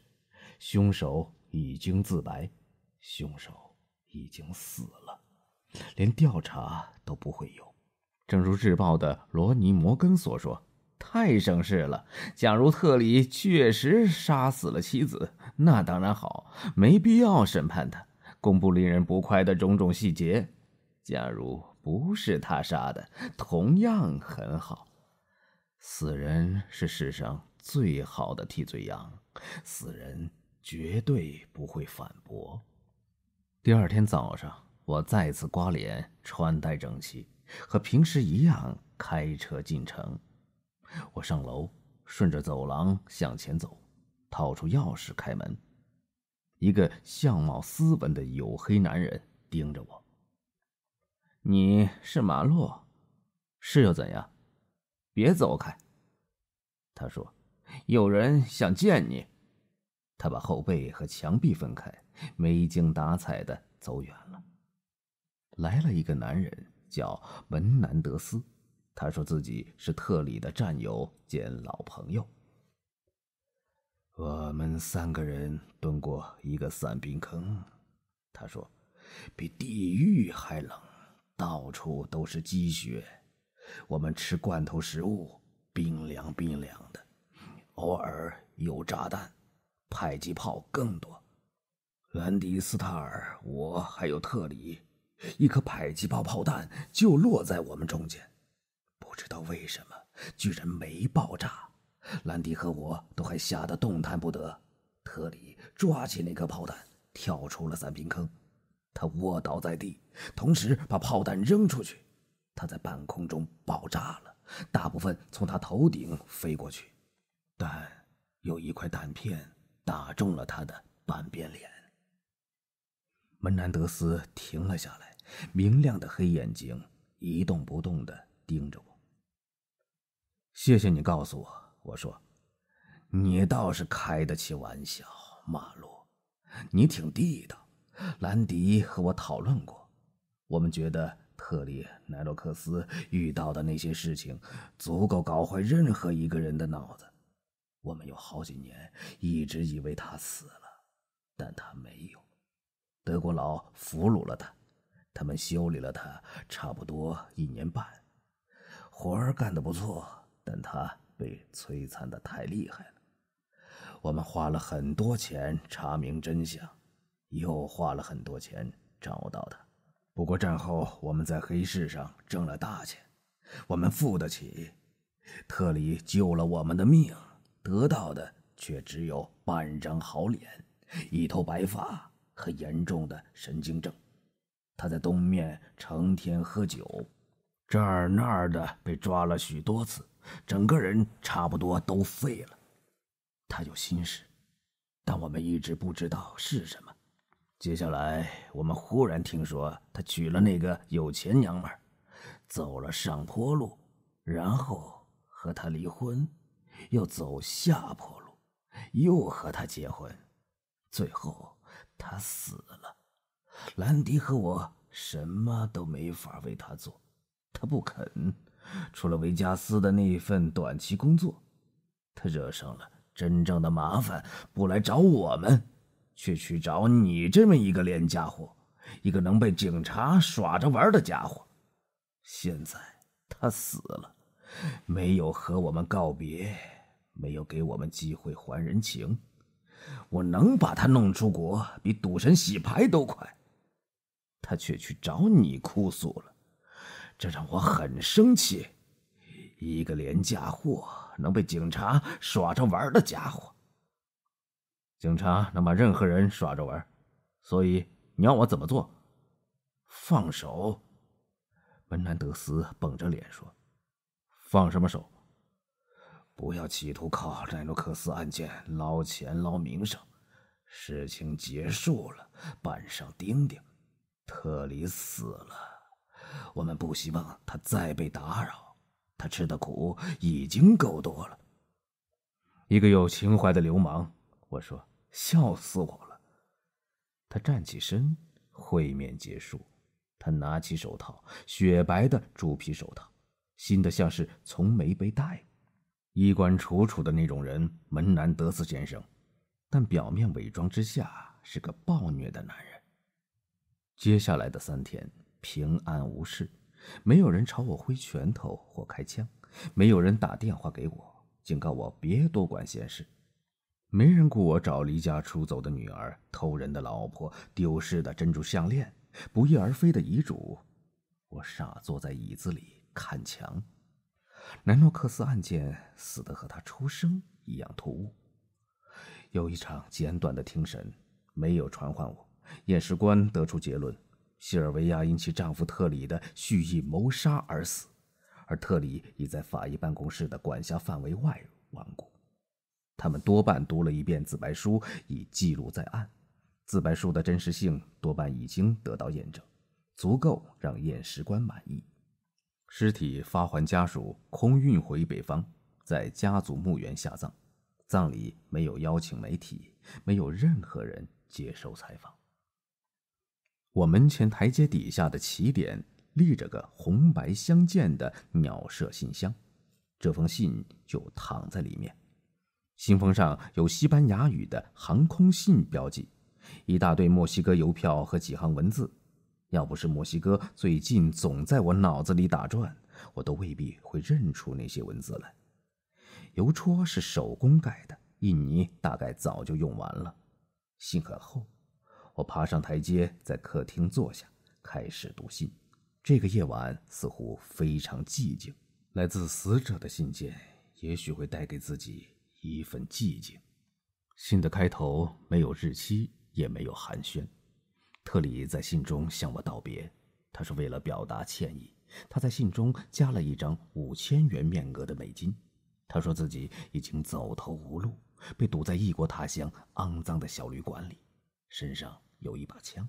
凶手已经自白，凶手已经死了，连调查都不会有。正如《日报》的罗尼·摩根所说：“太省事了。假如特里确实杀死了妻子，那当然好，没必要审判他，公布令人不快的种种细节。假如不是他杀的，同样很好。死人是世上最好的替罪羊，死人绝对不会反驳。”第二天早上，我再次刮脸，穿戴整齐。和平时一样开车进城。我上楼，顺着走廊向前走，掏出钥匙开门。一个相貌斯文的黝黑男人盯着我。“你是马洛，是又怎样？别走开。”他说，“有人想见你。”他把后背和墙壁分开，没精打采的走远了。来了一个男人。叫门南德斯，他说自己是特里的战友兼老朋友。我们三个人蹲过一个散兵坑，他说，比地狱还冷，到处都是积雪。我们吃罐头食物，冰凉冰凉的，偶尔有炸弹，迫击炮更多。兰迪斯塔尔，我还有特里。一颗迫击炮炮弹就落在我们中间，不知道为什么，居然没爆炸。兰迪和我都还吓得动弹不得。特里抓起那颗炮弹，跳出了伞兵坑，他卧倒在地，同时把炮弹扔出去。他在半空中爆炸了，大部分从他头顶飞过去，但有一块弹片打中了他的半边脸。门南德斯停了下来，明亮的黑眼睛一动不动的盯着我。谢谢你告诉我，我说，你倒是开得起玩笑，马洛。你挺地道。兰迪和我讨论过，我们觉得特里奈洛克斯遇到的那些事情，足够搞坏任何一个人的脑子。我们有好几年一直以为他死了，但他没有。德国佬俘虏了他，他们修理了他差不多一年半，活儿干得不错，但他被摧残的太厉害了。我们花了很多钱查明真相，又花了很多钱找到他。不过战后我们在黑市上挣了大钱，我们付得起。特里救了我们的命，得到的却只有半张好脸，一头白发和严重的神经症。他在东面成天喝酒，这儿那儿的被抓了许多次，整个人差不多都废了。他有心事，但我们一直不知道是什么。接下来，我们忽然听说他娶了那个有钱娘们儿，走了上坡路，然后和他离婚，又走下坡路，又和他结婚，最后他死了。兰迪和我什么都没法为他做，他不肯，除了维加斯的那份短期工作，他惹上了。真正的麻烦不来找我们，却去找你这么一个廉家伙，一个能被警察耍着玩的家伙。现在他死了，没有和我们告别，没有给我们机会还人情。我能把他弄出国，比赌神洗牌都快。他却去找你哭诉了，这让我很生气。一个廉价货。能被警察耍着玩的家伙，警察能把任何人耍着玩，所以你要我怎么做？放手。门南德斯绷着脸说：“放什么手？不要企图靠奈洛克斯案件捞钱捞名声。事情结束了，板上钉钉，特里死了，我们不希望他再被打扰。”他吃的苦已经够多了。一个有情怀的流氓，我说，笑死我了。他站起身，会面结束。他拿起手套，雪白的猪皮手套，新的像是从没被戴。衣冠楚楚的那种人，门南德斯先生，但表面伪装之下是个暴虐的男人。接下来的三天，平安无事。没有人朝我挥拳头或开枪，没有人打电话给我警告我别多管闲事，没人顾我找离家出走的女儿、偷人的老婆、丢失的珍珠项链、不翼而飞的遗嘱。我傻坐在椅子里看墙。南诺克斯案件死得和他出生一样突兀。有一场简短的庭审，没有传唤我，验尸官得出结论。西尔维亚因其丈夫特里的蓄意谋杀而死，而特里已在法医办公室的管辖范围外亡故。他们多半读了一遍自白书，以记录在案。自白书的真实性多半已经得到验证，足够让验尸官满意。尸体发还家属，空运回北方，在家族墓园下葬。葬礼没有邀请媒体，没有任何人接受采访。我门前台阶底下的起点立着个红白相间的鸟舍信箱，这封信就躺在里面。信封上有西班牙语的航空信标记，一大堆墨西哥邮票和几行文字。要不是墨西哥最近总在我脑子里打转，我都未必会认出那些文字来。邮戳是手工盖的，印泥大概早就用完了。信很厚。我爬上台阶，在客厅坐下，开始读信。这个夜晚似乎非常寂静。来自死者的信件，也许会带给自己一份寂静。信的开头没有日期，也没有寒暄。特里在信中向我道别，他是为了表达歉意。他在信中加了一张五千元面额的美金。他说自己已经走投无路，被堵在异国他乡肮脏的小旅馆里，身上。有一把枪，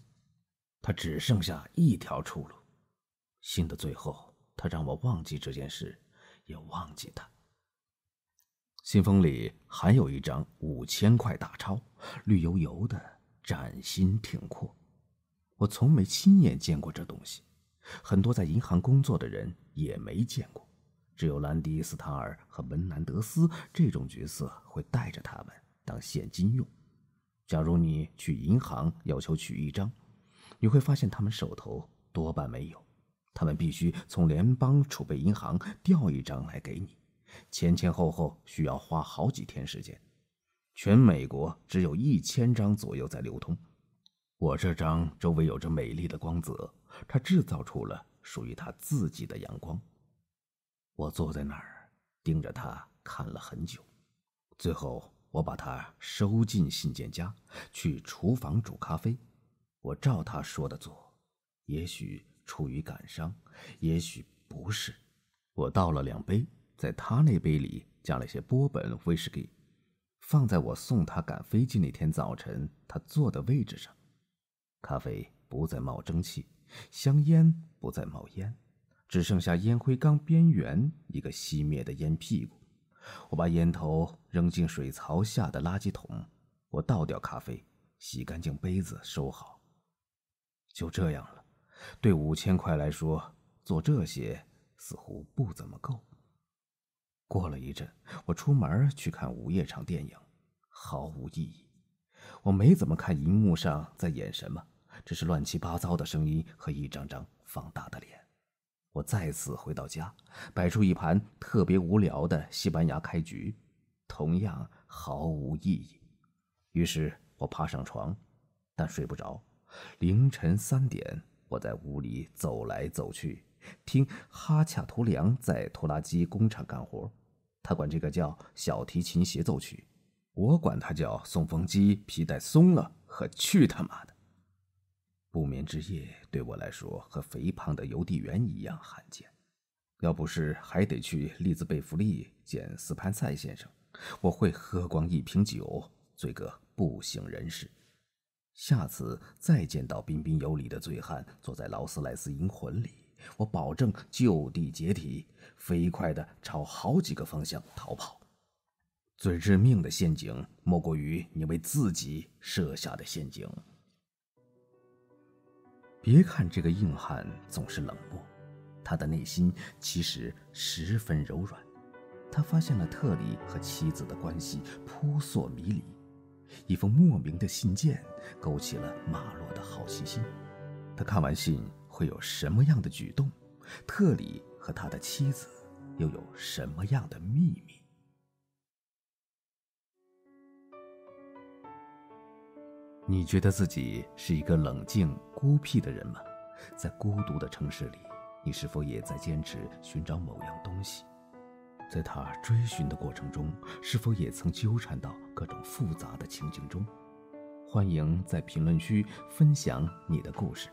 他只剩下一条出路。信的最后，他让我忘记这件事，也忘记他。信封里还有一张五千块大钞，绿油油的，崭新挺阔。我从没亲眼见过这东西，很多在银行工作的人也没见过。只有兰迪斯塔尔和门南德斯这种角色会带着他们当现金用。假如你去银行要求取一张，你会发现他们手头多半没有，他们必须从联邦储备银行调一张来给你，前前后后需要花好几天时间。全美国只有一千张左右在流通。我这张周围有着美丽的光泽，它制造出了属于它自己的阳光。我坐在那儿，盯着它看了很久，最后我把它收进信件夹，去厨房煮咖啡。我照他说的做，也许出于感伤，也许不是。我倒了两杯，在他那杯里加了些波本威士忌，放在我送他赶飞机那天早晨他坐的位置上。咖啡不再冒蒸汽，香烟不再冒烟。只剩下烟灰缸边缘一个熄灭的烟屁股，我把烟头扔进水槽下的垃圾桶。我倒掉咖啡，洗干净杯子，收好。就这样了。对五千块来说，做这些似乎不怎么够。过了一阵，我出门去看午夜场电影，毫无意义。我没怎么看荧幕上在演什么，只是乱七八糟的声音和一张张放大的脸。我再次回到家，摆出一盘特别无聊的西班牙开局，同样毫无意义。于是我爬上床，但睡不着。凌晨三点，我在屋里走来走去，听哈恰图良在拖拉机工厂干活。他管这个叫小提琴协奏曲，我管它叫送风机皮带松了和去他妈的。不眠之夜对我来说和肥胖的邮递员一样罕见。要不是还得去利兹贝弗利见斯潘塞先生，我会喝光一瓶酒，醉个不省人事。下次再见到彬彬有礼的醉汉坐在劳斯莱斯银魂里，我保证就地解体，飞快地朝好几个方向逃跑。最致命的陷阱莫过于你为自己设下的陷阱。别看这个硬汉总是冷漠，他的内心其实十分柔软。他发现了特里和妻子的关系扑朔迷离，一封莫名的信件勾起了马洛的好奇心。他看完信会有什么样的举动？特里和他的妻子又有什么样的秘密？你觉得自己是一个冷静孤僻的人吗？在孤独的城市里，你是否也在坚持寻找某样东西？在他追寻的过程中，是否也曾纠缠到各种复杂的情景中？欢迎在评论区分享你的故事。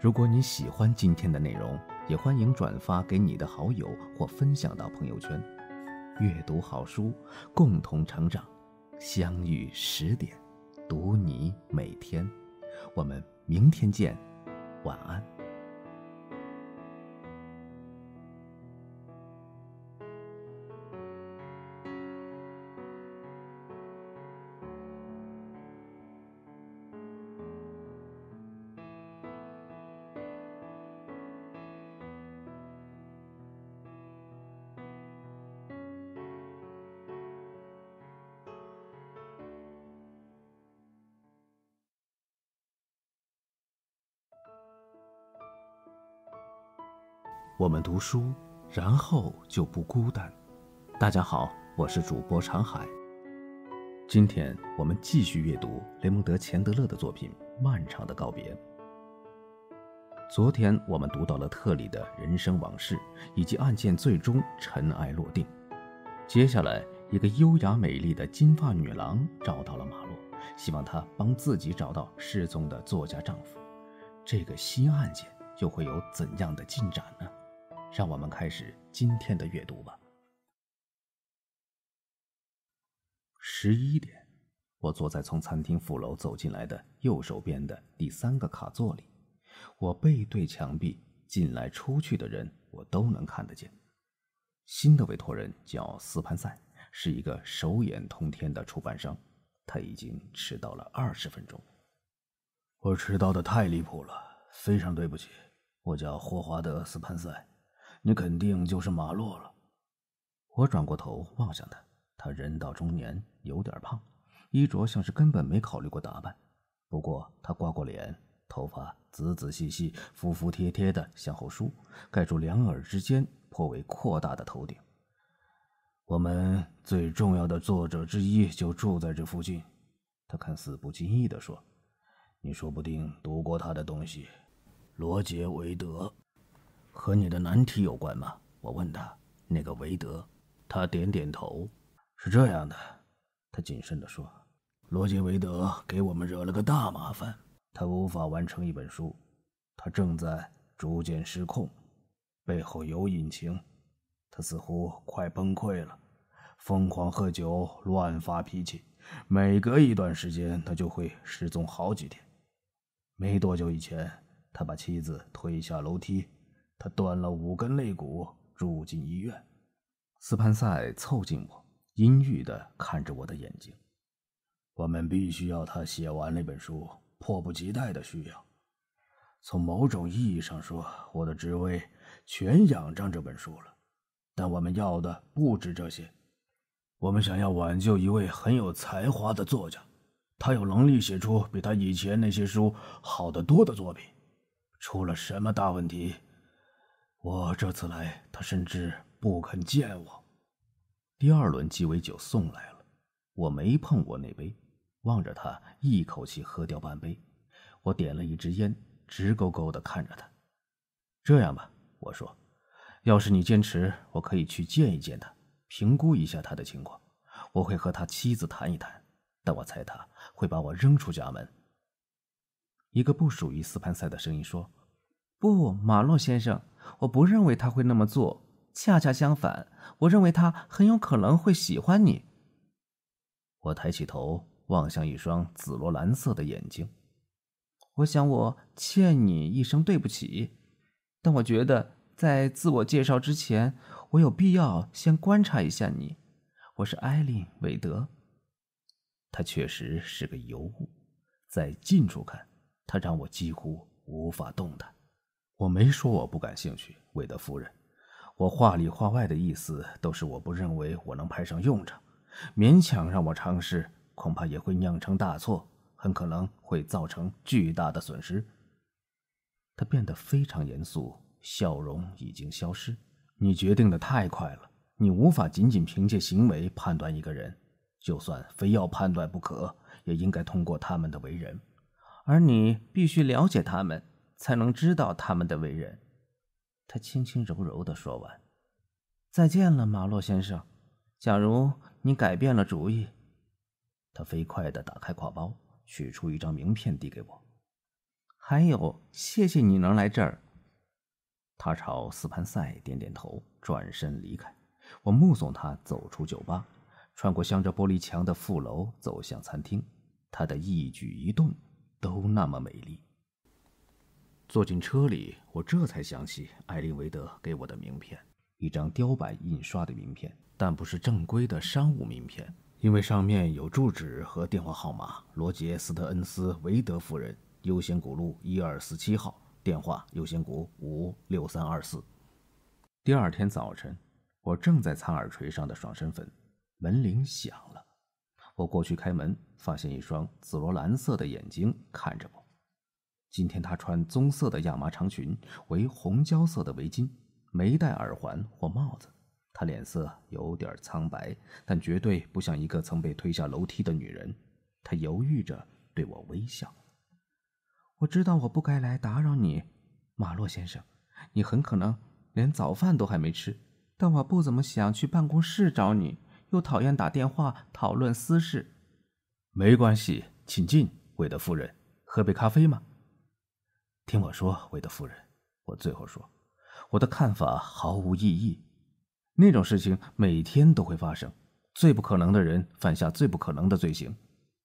如果你喜欢今天的内容，也欢迎转发给你的好友或分享到朋友圈。阅读好书，共同成长。相遇十点，读你每天。我们明天见，晚安。我们读书，然后就不孤单。大家好，我是主播长海。今天我们继续阅读雷蒙德·钱德勒的作品《漫长的告别》。昨天我们读到了特里的人生往事，以及案件最终尘埃落定。接下来，一个优雅美丽的金发女郎找到了马洛，希望他帮自己找到失踪的作家丈夫。这个新案件又会有怎样的进展呢？让我们开始今天的阅读吧。十一点，我坐在从餐厅副楼走进来的右手边的第三个卡座里，我背对墙壁，进来出去的人我都能看得见。新的委托人叫斯潘塞，是一个手眼通天的出版商，他已经迟到了二十分钟。我迟到的太离谱了，非常对不起。我叫霍华德·斯潘塞，你肯定就是马洛了。我转过头望向他，他人到中年，有点胖，衣着像是根本没考虑过打扮。不过他刮过脸，头发仔仔细细、服服帖帖的向后梳，盖住两耳之间颇为扩大的头顶。我们最重要的作者之一就住在这附近，他看似不经意地说：“你说不定读过他的东西，罗杰·韦德，和你的难题有关吗？”我问他。那个韦德，他点点头。是这样的，他谨慎地说：“罗杰·韦德给我们惹了个大麻烦，他无法完成一本书，他正在逐渐失控，背后有隐情。”他似乎快崩溃了，疯狂喝酒，乱发脾气。每隔一段时间，他就会失踪好几天。没多久以前，他把妻子推下楼梯，他断了五根肋骨，住进医院。斯潘塞凑近我，阴郁地看着我的眼睛。我们必须要他写完那本书，迫不及待的需要。从某种意义上说，我的职位全仰仗这本书了。但我们要的不止这些，我们想要挽救一位很有才华的作家，他有能力写出比他以前那些书好得多的作品。出了什么大问题？我这次来，他甚至不肯见我。第二轮鸡尾酒送来了，我没碰过那杯，望着他一口气喝掉半杯。我点了一支烟，直勾勾的看着他。这样吧，我说。要是你坚持，我可以去见一见他，评估一下他的情况。我会和他妻子谈一谈，但我猜他会把我扔出家门。一个不属于斯潘塞的声音说：“不，马洛先生，我不认为他会那么做。恰恰相反，我认为他很有可能会喜欢你。”我抬起头望向一双紫罗兰色的眼睛。我想我欠你一声对不起，但我觉得。在自我介绍之前，我有必要先观察一下你。我是艾琳·韦德。他确实是个尤物，在近处看，他让我几乎无法动弹。我没说我不感兴趣，韦德夫人。我话里话外的意思都是我不认为我能派上用场。勉强让我尝试，恐怕也会酿成大错，很可能会造成巨大的损失。他变得非常严肃。笑容已经消失。你决定的太快了，你无法仅仅凭借行为判断一个人，就算非要判断不可，也应该通过他们的为人，而你必须了解他们，才能知道他们的为人。他轻轻柔柔地说完：“再见了，马洛先生。假如你改变了主意。”他飞快地打开挎包，取出一张名片递给我。还有，谢谢你能来这儿。他朝斯潘塞点点头，转身离开。我目送他走出酒吧，穿过镶着玻璃墙的副楼，走向餐厅。他的一举一动都那么美丽。坐进车里，我这才想起艾琳·维德给我的名片，一张雕版印刷的名片，但不是正规的商务名片，因为上面有住址和电话号码：罗杰·斯特恩斯·维德夫人，优先谷路一二四七号。电话优先股五六三二四。第二天早晨，我正在擦耳垂上的爽身粉，门铃响了。我过去开门，发现一双紫罗兰色的眼睛看着我。今天她穿棕色的亚麻长裙，围红胶色的围巾，没戴耳环或帽子。她脸色有点苍白，但绝对不像一个曾被推下楼梯的女人。她犹豫着对我微笑。我知道我不该来打扰你，马洛先生。你很可能连早饭都还没吃，但我不怎么想去办公室找你，又讨厌打电话讨论私事。没关系，请进，韦德夫人。喝杯咖啡吗？听我说，韦德夫人。我最后说，我的看法毫无意义。那种事情每天都会发生。最不可能的人犯下最不可能的罪行，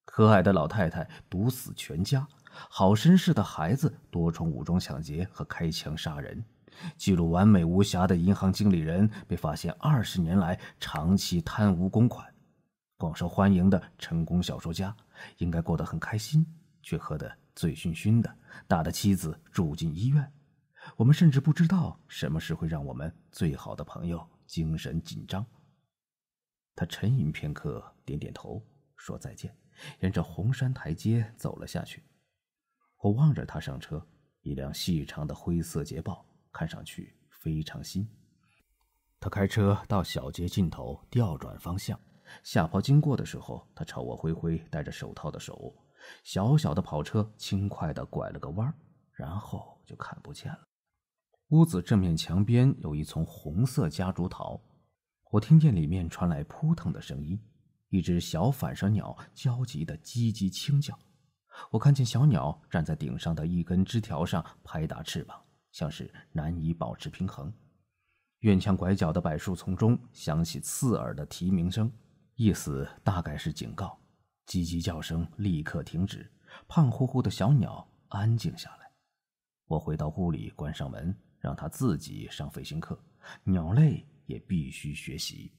可爱的老太太毒死全家。好绅士的孩子多重武装抢劫和开枪杀人，记录完美无瑕的银行经理人被发现二十年来长期贪污公款，广受欢迎的成功小说家应该过得很开心，却喝得醉醺醺的，打的妻子住进医院。我们甚至不知道什么事会让我们最好的朋友精神紧张。他沉吟片刻，点点头，说再见，沿着红山台阶走了下去。我望着他上车，一辆细长的灰色捷豹，看上去非常新。他开车到小街尽头，调转方向，下坡经过的时候，他朝我挥挥戴着手套的手。小小的跑车轻快地拐了个弯，然后就看不见了。屋子正面墙边有一丛红色夹竹桃，我听见里面传来扑腾的声音，一只小反射鸟焦急地叽叽轻叫。我看见小鸟站在顶上的一根枝条上拍打翅膀，像是难以保持平衡。院墙拐角的柏树丛中响起刺耳的啼鸣声，意思大概是警告。叽叽叫声立刻停止，胖乎乎的小鸟安静下来。我回到屋里，关上门。让它自己上飞行课，鸟类也必须学习。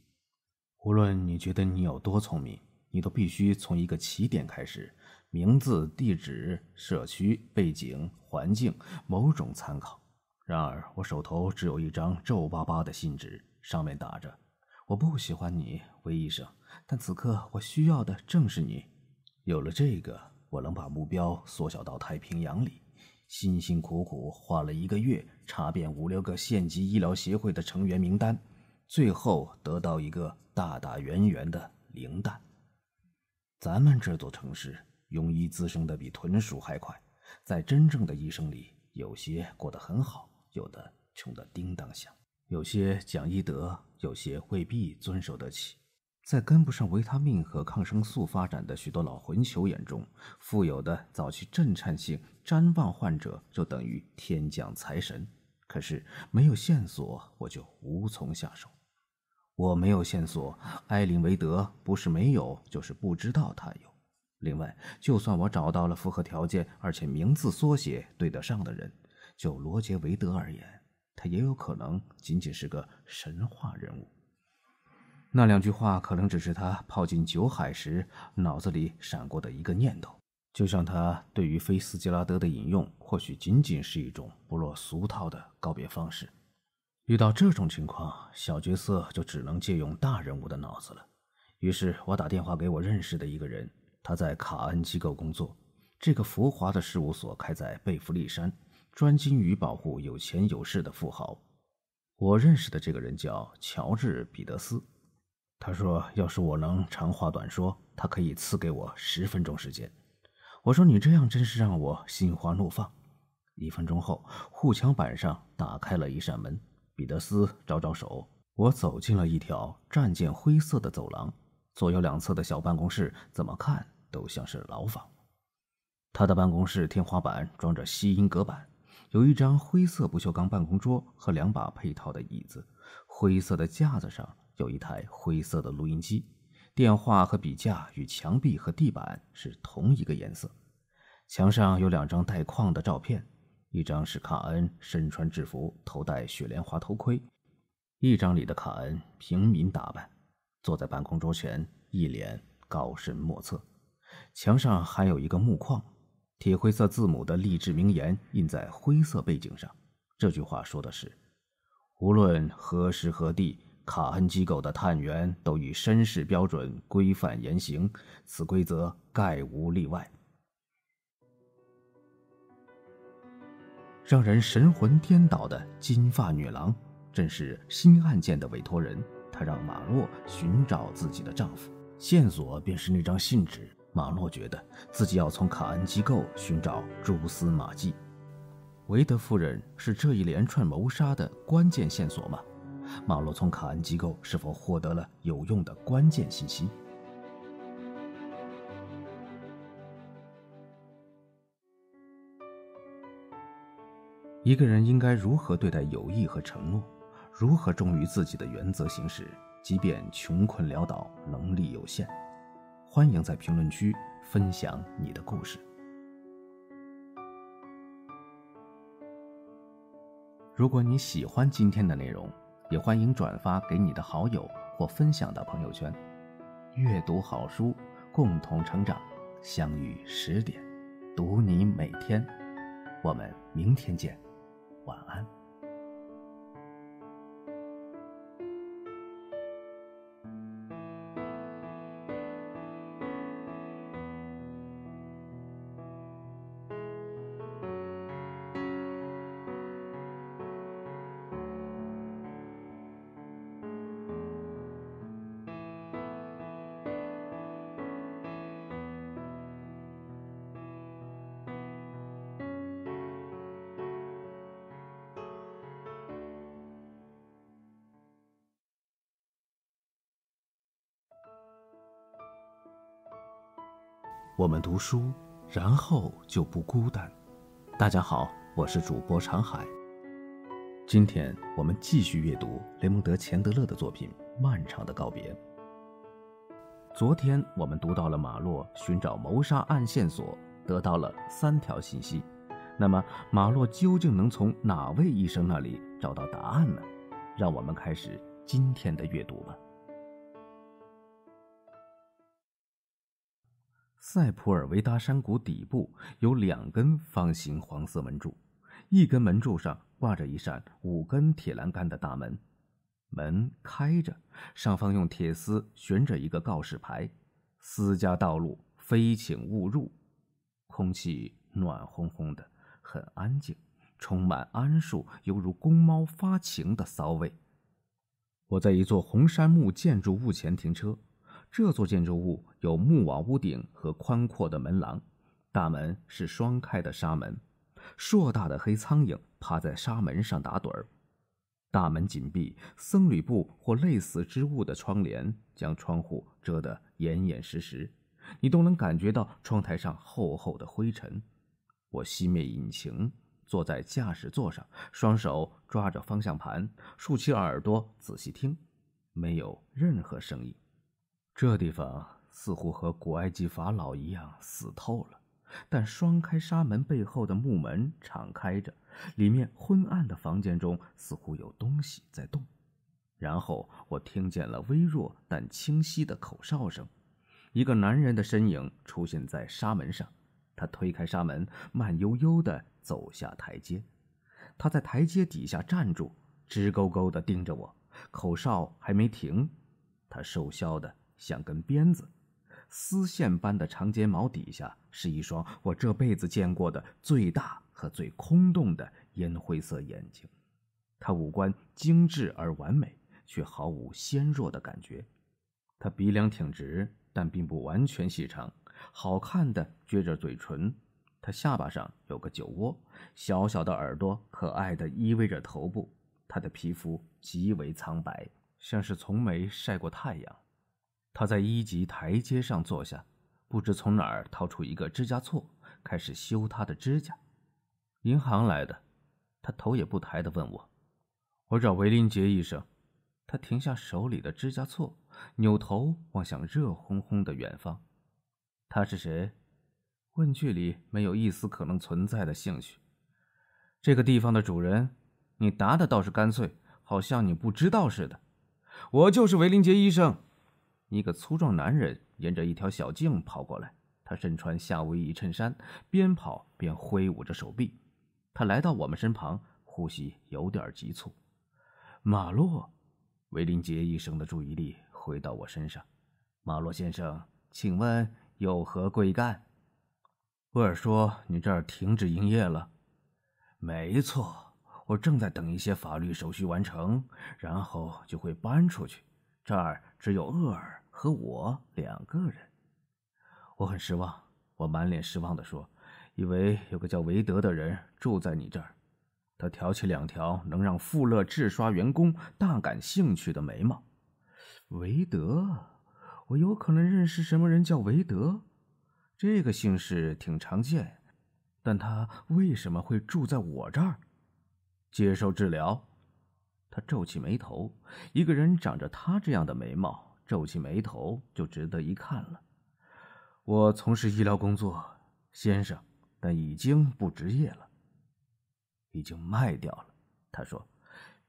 无论你觉得你有多聪明，你都必须从一个起点开始，名字、地址、社区背景、环境，某种参考。然而，我手头只有一张皱巴巴的信纸，上面打着：“我不喜欢你，魏医生，但此刻我需要的正是你。有了这个，我能把目标缩小到太平洋里。”辛辛苦苦花了一个月，查遍五六个县级医疗协会的成员名单，最后得到一个大大圆圆的零蛋。咱们这座城市，庸医滋生的比豚鼠还快。在真正的医生里，有些过得很好，有的穷得叮当响，有些讲医德，有些未必遵守得起。在跟不上维他命和抗生素发展的许多老混球眼中，富有的早期震颤性谵妄患者就等于天降财神。可是没有线索，我就无从下手。我没有线索，埃林维德不是没有，就是不知道他有。另外，就算我找到了符合条件而且名字缩写对得上的人，就罗杰维德而言，他也有可能仅仅是个神话人物。那两句话可能只是他泡进酒海时脑子里闪过的一个念头，就像他对于菲斯杰拉德的引用，或许仅仅是一种不落俗套的告别方式。遇到这种情况，小角色就只能借用大人物的脑子了。于是我打电话给我认识的一个人，他在卡恩机构工作，这个浮华的事务所开在贝弗利山，专精于保护有钱有势的富豪。我认识的这个人叫乔治·彼得斯。他说：“要是我能长话短说，他可以赐给我十分钟时间。”我说：“你这样真是让我心花怒放。”一分钟后，护墙板上打开了一扇门，彼得斯招招手，我走进了一条战舰灰色的走廊，左右两侧的小办公室怎么看都像是牢房。他的办公室天花板装着吸音隔板，有一张灰色不锈钢办公桌和两把配套的椅子，灰色的架子上。有一台灰色的录音机，电话和笔架与墙壁和地板是同一个颜色。墙上有两张带框的照片，一张是卡恩身穿制服，头戴雪莲花头盔；一张里的卡恩平民打扮，坐在办公桌前，一脸高深莫测。墙上还有一个木框，铁灰色字母的励志名言印在灰色背景上。这句话说的是：无论何时何地。卡恩机构的探员都以绅士标准规范言行，此规则概无例外。让人神魂颠倒的金发女郎，正是新案件的委托人。她让马洛寻找自己的丈夫，线索便是那张信纸。马洛觉得自己要从卡恩机构寻找蛛丝马迹。维德夫人是这一连串谋杀的关键线索吗？马洛从卡恩机构是否获得了有用的关键信息？一个人应该如何对待友谊和承诺？如何忠于自己的原则行事，即便穷困潦倒、能力有限？欢迎在评论区分享你的故事。如果你喜欢今天的内容，也欢迎转发给你的好友或分享到朋友圈。阅读好书，共同成长。相遇十点，读你每天。我们明天见，晚安。我们读书，然后就不孤单。大家好，我是主播长海。今天我们继续阅读雷蒙德·钱德勒的作品《漫长的告别》。昨天我们读到了马洛寻找谋杀案线索，得到了三条信息。那么，马洛究竟能从哪位医生那里找到答案呢？让我们开始今天的阅读吧。塞普尔维达山谷底部有两根方形黄色门柱，一根门柱上挂着一扇五根铁栏杆的大门，门开着，上方用铁丝悬着一个告示牌：“私家道路，非请勿入。”空气暖烘烘的，很安静，充满桉树犹如公猫发情的骚味。我在一座红杉木建筑物前停车。这座建筑物有木瓦屋顶和宽阔的门廊，大门是双开的纱门，硕大的黑苍蝇趴在纱门上打盹儿。大门紧闭，僧侣布或类似织物的窗帘将窗户遮得严严实实，你都能感觉到窗台上厚厚的灰尘。我熄灭引擎，坐在驾驶座上，双手抓着方向盘，竖起耳朵仔细听，没有任何声音。这地方似乎和古埃及法老一样死透了，但双开纱门背后的木门敞开着，里面昏暗的房间中似乎有东西在动。然后我听见了微弱但清晰的口哨声，一个男人的身影出现在纱门上，他推开纱门，慢悠悠地走下台阶。他在台阶底下站住，直勾勾地盯着我，口哨还没停。他瘦削的。像根鞭子，丝线般的长睫毛底下是一双我这辈子见过的最大和最空洞的烟灰色眼睛。他五官精致而完美，却毫无纤弱的感觉。他鼻梁挺直，但并不完全细长，好看的撅着嘴唇。他下巴上有个酒窝，小小的耳朵可爱的依偎着头部。他的皮肤极为苍白，像是从没晒过太阳。他在一级台阶上坐下，不知从哪儿掏出一个指甲锉，开始修他的指甲。银行来的，他头也不抬地问我：“我找维林杰医生。”他停下手里的指甲锉，扭头望向热烘烘的远方。他是谁？问句里没有一丝可能存在的兴趣。这个地方的主人，你答的倒是干脆，好像你不知道似的。我就是维林杰医生。一个粗壮男人沿着一条小径跑过来，他身穿夏威夷衬衫，边跑边挥舞着手臂。他来到我们身旁，呼吸有点急促。马洛，维林杰医生的注意力回到我身上。马洛先生，请问有何贵干？威尔说：“你这儿停止营业了。”没错，我正在等一些法律手续完成，然后就会搬出去。这儿只有厄尔。和我两个人，我很失望。我满脸失望地说：“以为有个叫韦德的人住在你这儿。他挑起两条能让富勒制刷员工大感兴趣的眉毛。韦德，我有可能认识什么人叫韦德？这个姓氏挺常见，但他为什么会住在我这儿？接受治疗？”他皱起眉头。一个人长着他这样的眉毛。皱起眉头就值得一看了。我从事医疗工作，先生，但已经不职业了，已经卖掉了。他说：“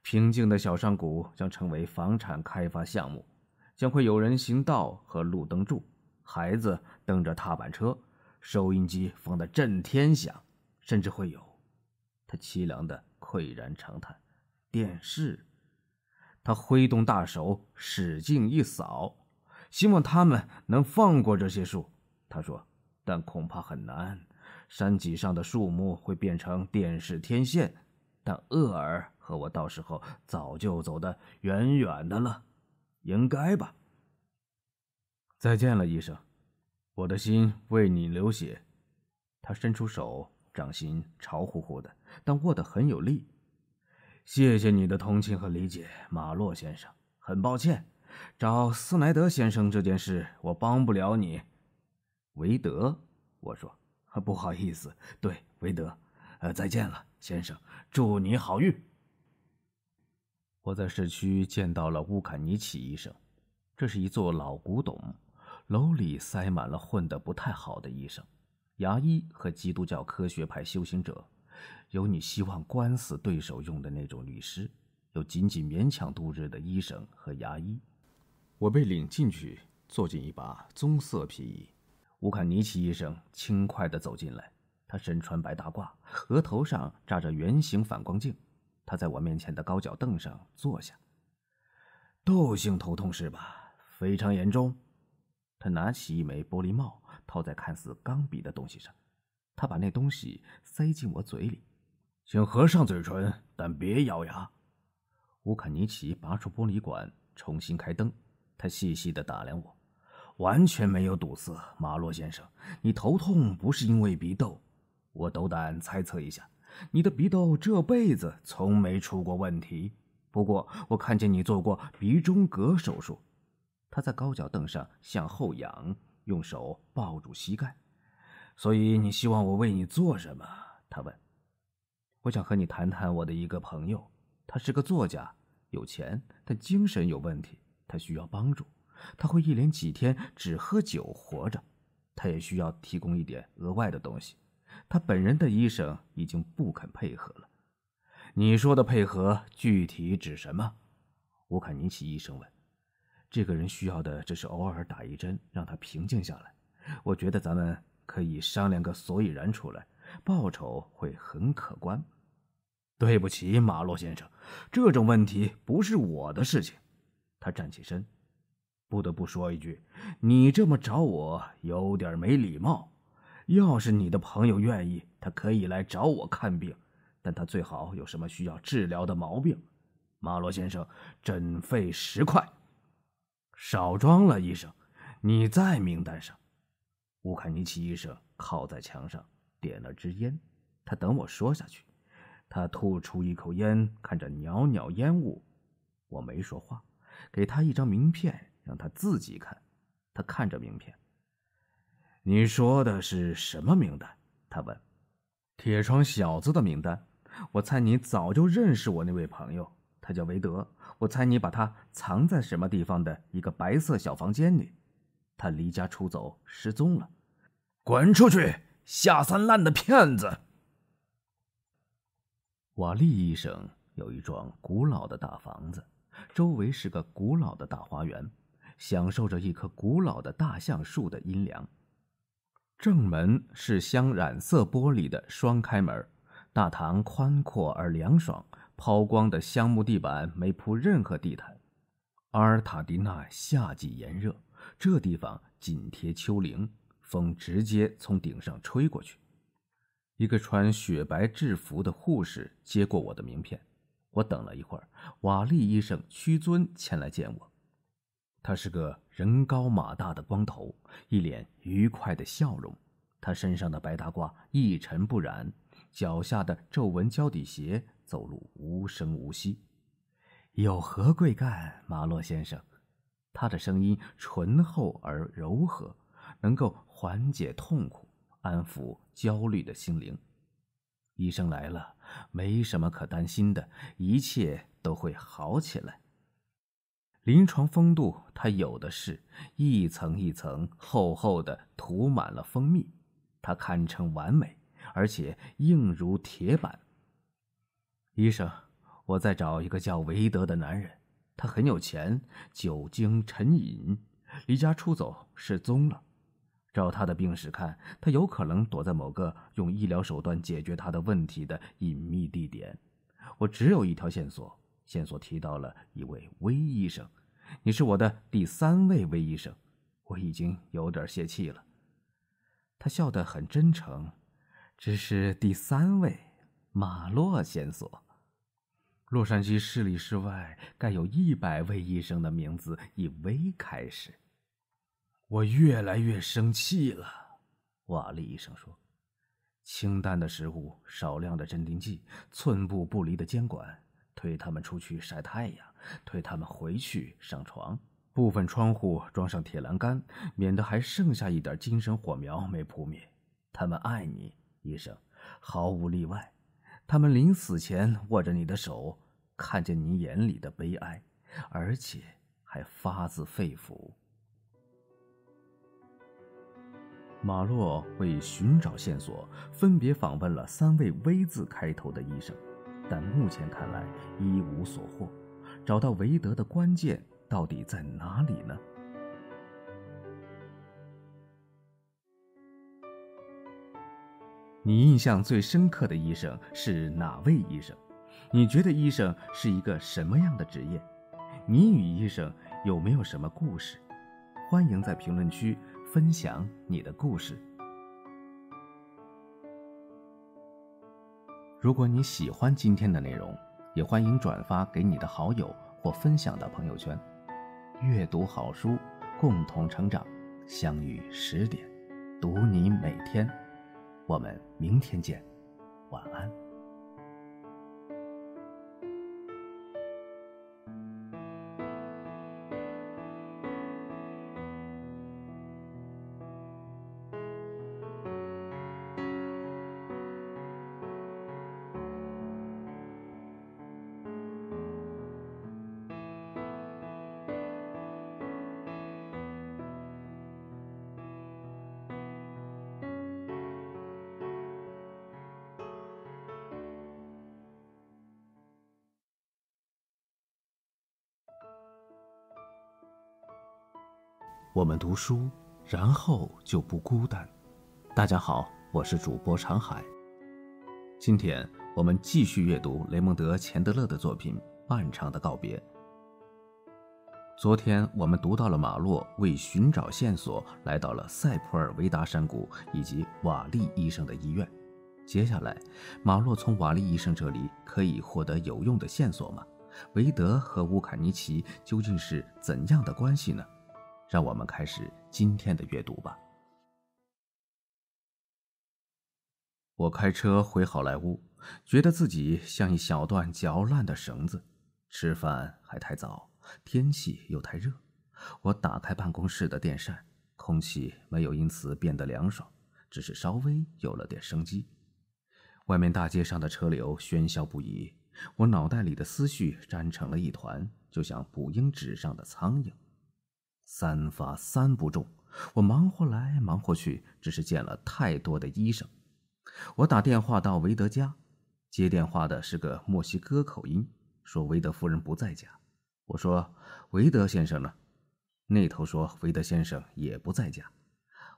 平静的小山谷将成为房产开发项目，将会有人行道和路灯柱，孩子蹬着踏板车，收音机放得震天响，甚至会有……”他凄凉的喟然长叹：“电视。”他挥动大手，使劲一扫，希望他们能放过这些树。他说：“但恐怕很难。山脊上的树木会变成电视天线，但厄尔和我到时候早就走得远远的了，应该吧。”再见了，医生，我的心为你流血。他伸出手，掌心潮乎乎的，但握得很有力。谢谢你的同情和理解，马洛先生。很抱歉，找斯奈德先生这件事我帮不了你。韦德，我说，不好意思。对，韦德，呃，再见了，先生。祝你好运。我在市区见到了乌坎尼奇医生，这是一座老古董，楼里塞满了混得不太好的医生、牙医和基督教科学派修行者。有你希望官司对手用的那种律师，有仅仅勉强度日的医生和牙医。我被领进去，坐进一把棕色皮椅。乌坎尼奇医生轻快地走进来，他身穿白大褂，额头上扎着圆形反光镜。他在我面前的高脚凳上坐下。窦性头痛是吧？非常严重。他拿起一枚玻璃帽，套在看似钢笔的东西上。他把那东西塞进我嘴里，请合上嘴唇，但别咬牙。乌坎尼奇拔出玻璃管，重新开灯。他细细地打量我，完全没有堵塞。马洛先生，你头痛不是因为鼻窦？我斗胆猜测一下，你的鼻窦这辈子从没出过问题。不过我看见你做过鼻中隔手术。他在高脚凳上向后仰，用手抱住膝盖。所以你希望我为你做什么？他问。我想和你谈谈我的一个朋友，他是个作家，有钱，但精神有问题，他需要帮助。他会一连几天只喝酒活着，他也需要提供一点额外的东西。他本人的医生已经不肯配合了。你说的配合具体指什么？乌坎尼奇医生问。这个人需要的只是偶尔打一针，让他平静下来。我觉得咱们。可以商量个所以然出来，报酬会很可观。对不起，马洛先生，这种问题不是我的事情。他站起身，不得不说一句，你这么找我有点没礼貌。要是你的朋友愿意，他可以来找我看病，但他最好有什么需要治疗的毛病。马洛先生，诊费十块。少装了，医生，你在名单上。乌坎尼奇医生靠在墙上，点了支烟。他等我说下去。他吐出一口烟，看着袅袅烟雾。我没说话，给他一张名片，让他自己看。他看着名片。你说的是什么名单？他问。铁窗小子的名单。我猜你早就认识我那位朋友，他叫韦德。我猜你把他藏在什么地方的一个白色小房间里。他离家出走，失踪了。滚出去，下三滥的骗子！瓦利医生有一幢古老的大房子，周围是个古老的大花园，享受着一棵古老的大橡树的阴凉。正门是镶染色玻璃的双开门，大堂宽阔而凉爽，抛光的香木地板没铺任何地毯。阿尔塔迪纳夏季炎热。这地方紧贴丘陵，风直接从顶上吹过去。一个穿雪白制服的护士接过我的名片。我等了一会儿，瓦利医生屈尊前来见我。他是个人高马大的光头，一脸愉快的笑容。他身上的白大褂一尘不染，脚下的皱纹胶底鞋走路无声无息。有何贵干，马洛先生？他的声音醇厚而柔和，能够缓解痛苦，安抚焦虑的心灵。医生来了，没什么可担心的，一切都会好起来。临床风度他有的是，一层一层厚厚的涂满了蜂蜜，他堪称完美，而且硬如铁板。医生，我在找一个叫韦德的男人，他很有钱，酒精成瘾，离家出走，失踪了。照他的病史看，他有可能躲在某个用医疗手段解决他的问题的隐秘地点。我只有一条线索，线索提到了一位威医生。你是我的第三位威医生，我已经有点泄气了。他笑得很真诚，只是第三位马洛线索。洛杉矶市里市外该有一百位医生的名字以“ V ”开始。我越来越生气了，瓦利医生说：“清淡的食物，少量的镇定剂，寸步不离的监管，推他们出去晒太阳，推他们回去上床。部分窗户装上铁栏杆，免得还剩下一点精神火苗没扑灭。他们爱你，医生，毫无例外。他们临死前握着你的手，看见你眼里的悲哀，而且还发自肺腑。”马洛为寻找线索，分别访问了三位 “V” 字开头的医生，但目前看来一无所获。找到韦德的关键到底在哪里呢？你印象最深刻的医生是哪位医生？你觉得医生是一个什么样的职业？你与医生有没有什么故事？欢迎在评论区。分享你的故事。如果你喜欢今天的内容，也欢迎转发给你的好友或分享到朋友圈。阅读好书，共同成长。相遇十点，读你每天。我们明天见，晚安。我们读书，然后就不孤单。大家好，我是主播长海。今天我们继续阅读雷蒙德·钱德勒的作品《漫长的告别》。昨天我们读到了马洛为寻找线索来到了塞普尔维达山谷以及瓦利医生的医院。接下来，马洛从瓦利医生这里可以获得有用的线索吗？韦德和乌坎尼奇究竟是怎样的关系呢？让我们开始今天的阅读吧。我开车回好莱坞，觉得自己像一小段嚼烂的绳子。吃饭还太早，天气又太热。我打开办公室的电扇，空气没有因此变得凉爽，只是稍微有了点生机。外面大街上的车流喧嚣不已，我脑袋里的思绪粘成了一团，就像捕蝇纸上的苍蝇。三发三不中，我忙活来忙活去，只是见了太多的医生。我打电话到维德家，接电话的是个墨西哥口音，说维德夫人不在家。我说：“维德先生呢？”那头说：“维德先生也不在家。”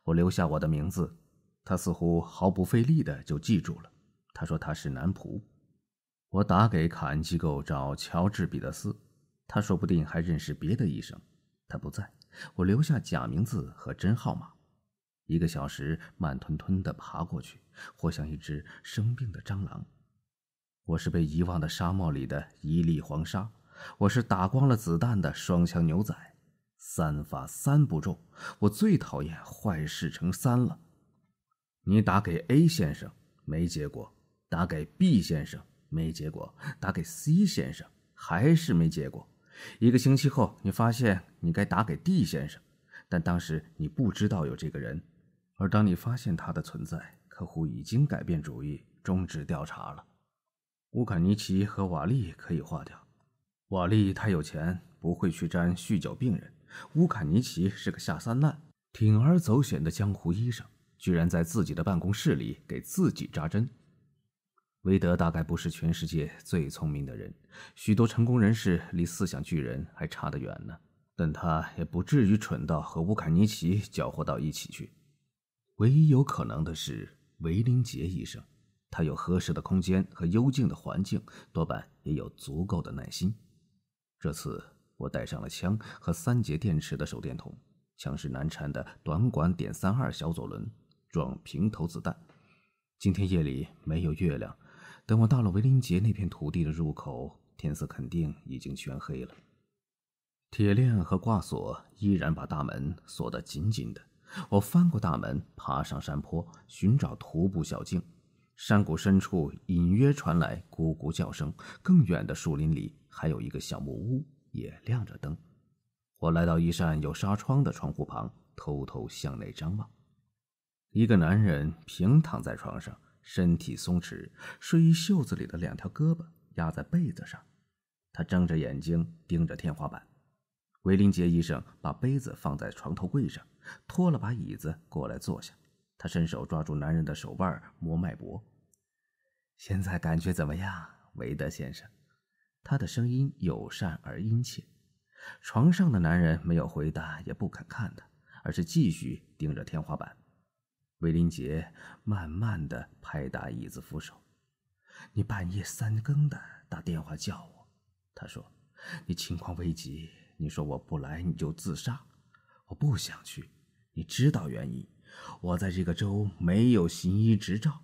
我留下我的名字，他似乎毫不费力的就记住了。他说他是男仆。我打给卡恩机构找乔治彼得斯，他说不定还认识别的医生。他不在，我留下假名字和真号码。一个小时慢吞吞地爬过去，活像一只生病的蟑螂。我是被遗忘的沙漠里的一粒黄沙，我是打光了子弹的双枪牛仔。三发三不中，我最讨厌坏事成三了。你打给 A 先生没结果，打给 B 先生没结果，打给 C 先生还是没结果。一个星期后，你发现你该打给 D 先生，但当时你不知道有这个人。而当你发现他的存在，客户已经改变主意，终止调查了。乌坎尼奇和瓦利可以划掉。瓦利太有钱，不会去沾酗酒病人。乌坎尼奇是个下三滥、铤而走险的江湖医生，居然在自己的办公室里给自己扎针。韦德大概不是全世界最聪明的人，许多成功人士离思想巨人还差得远呢。但他也不至于蠢到和乌坎尼奇搅和到一起去。唯一有可能的是维林杰医生，他有合适的空间和幽静的环境，多半也有足够的耐心。这次我带上了枪和三节电池的手电筒，枪是难缠的短管点三二小左轮，装平头子弹。今天夜里没有月亮。等我到了维林杰那片土地的入口，天色肯定已经全黑了。铁链和挂锁依然把大门锁得紧紧的。我翻过大门，爬上山坡，寻找徒步小径。山谷深处隐约传来咕咕叫声，更远的树林里还有一个小木屋，也亮着灯。我来到一扇有纱窗的窗户旁，偷偷向内张望。一个男人平躺在床上。身体松弛，睡衣袖子里的两条胳膊压在被子上，他睁着眼睛盯着天花板。维林杰医生把杯子放在床头柜上，拖了把椅子过来坐下。他伸手抓住男人的手腕，摸脉搏。现在感觉怎么样，韦德先生？他的声音友善而殷切。床上的男人没有回答，也不肯看他，而是继续盯着天花板。韦林杰慢慢的拍打椅子扶手。你半夜三更的打电话叫我，他说，你情况危急，你说我不来你就自杀，我不想去，你知道原因。我在这个州没有行医执照，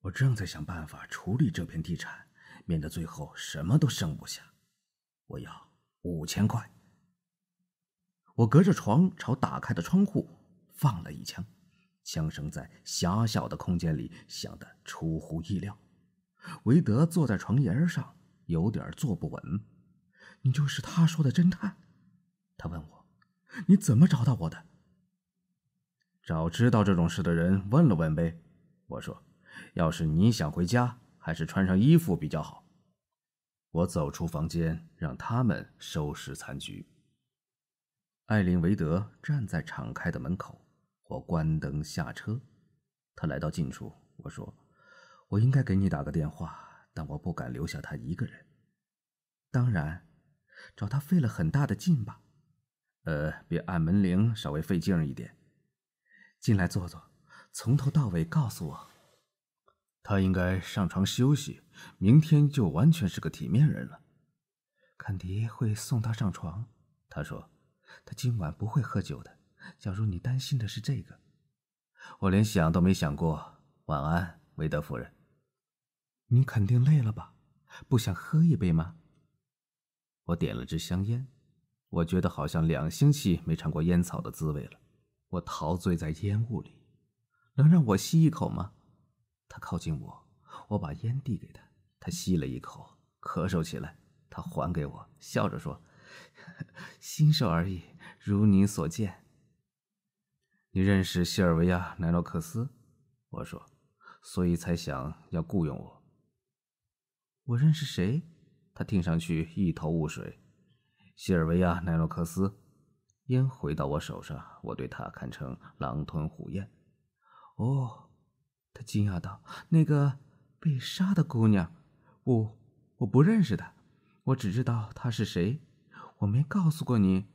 我正在想办法处理这片地产，免得最后什么都剩不下。我要五千块。我隔着床朝打开的窗户放了一枪。枪声在狭小的空间里响得出乎意料。韦德坐在床沿上，有点坐不稳。“你就是他说的侦探？”他问我，“你怎么找到我的？”找知道这种事的人问了问呗。我说：“要是你想回家，还是穿上衣服比较好。”我走出房间，让他们收拾残局。艾琳·韦德站在敞开的门口。我关灯下车，他来到近处。我说：“我应该给你打个电话，但我不敢留下他一个人。当然，找他费了很大的劲吧？呃，比按门铃稍微费劲一点。进来坐坐，从头到尾告诉我。他应该上床休息，明天就完全是个体面人了。坎迪会送他上床。他说，他今晚不会喝酒的。”假如你担心的是这个，我连想都没想过。晚安，韦德夫人。你肯定累了吧？不想喝一杯吗？我点了支香烟，我觉得好像两星期没尝过烟草的滋味了。我陶醉在烟雾里，能让我吸一口吗？他靠近我，我把烟递给他，他吸了一口，咳嗽起来。他还给我，笑着说：“ 新手而已，如你所见。”你认识西尔维亚·奈洛克斯？我说，所以才想要雇佣我。我认识谁？他听上去一头雾水。西尔维亚·奈洛克斯，烟回到我手上，我对他看成狼吞虎咽。哦，他惊讶道：“那个被杀的姑娘，不，我不认识她，我只知道她是谁。我没告诉过你。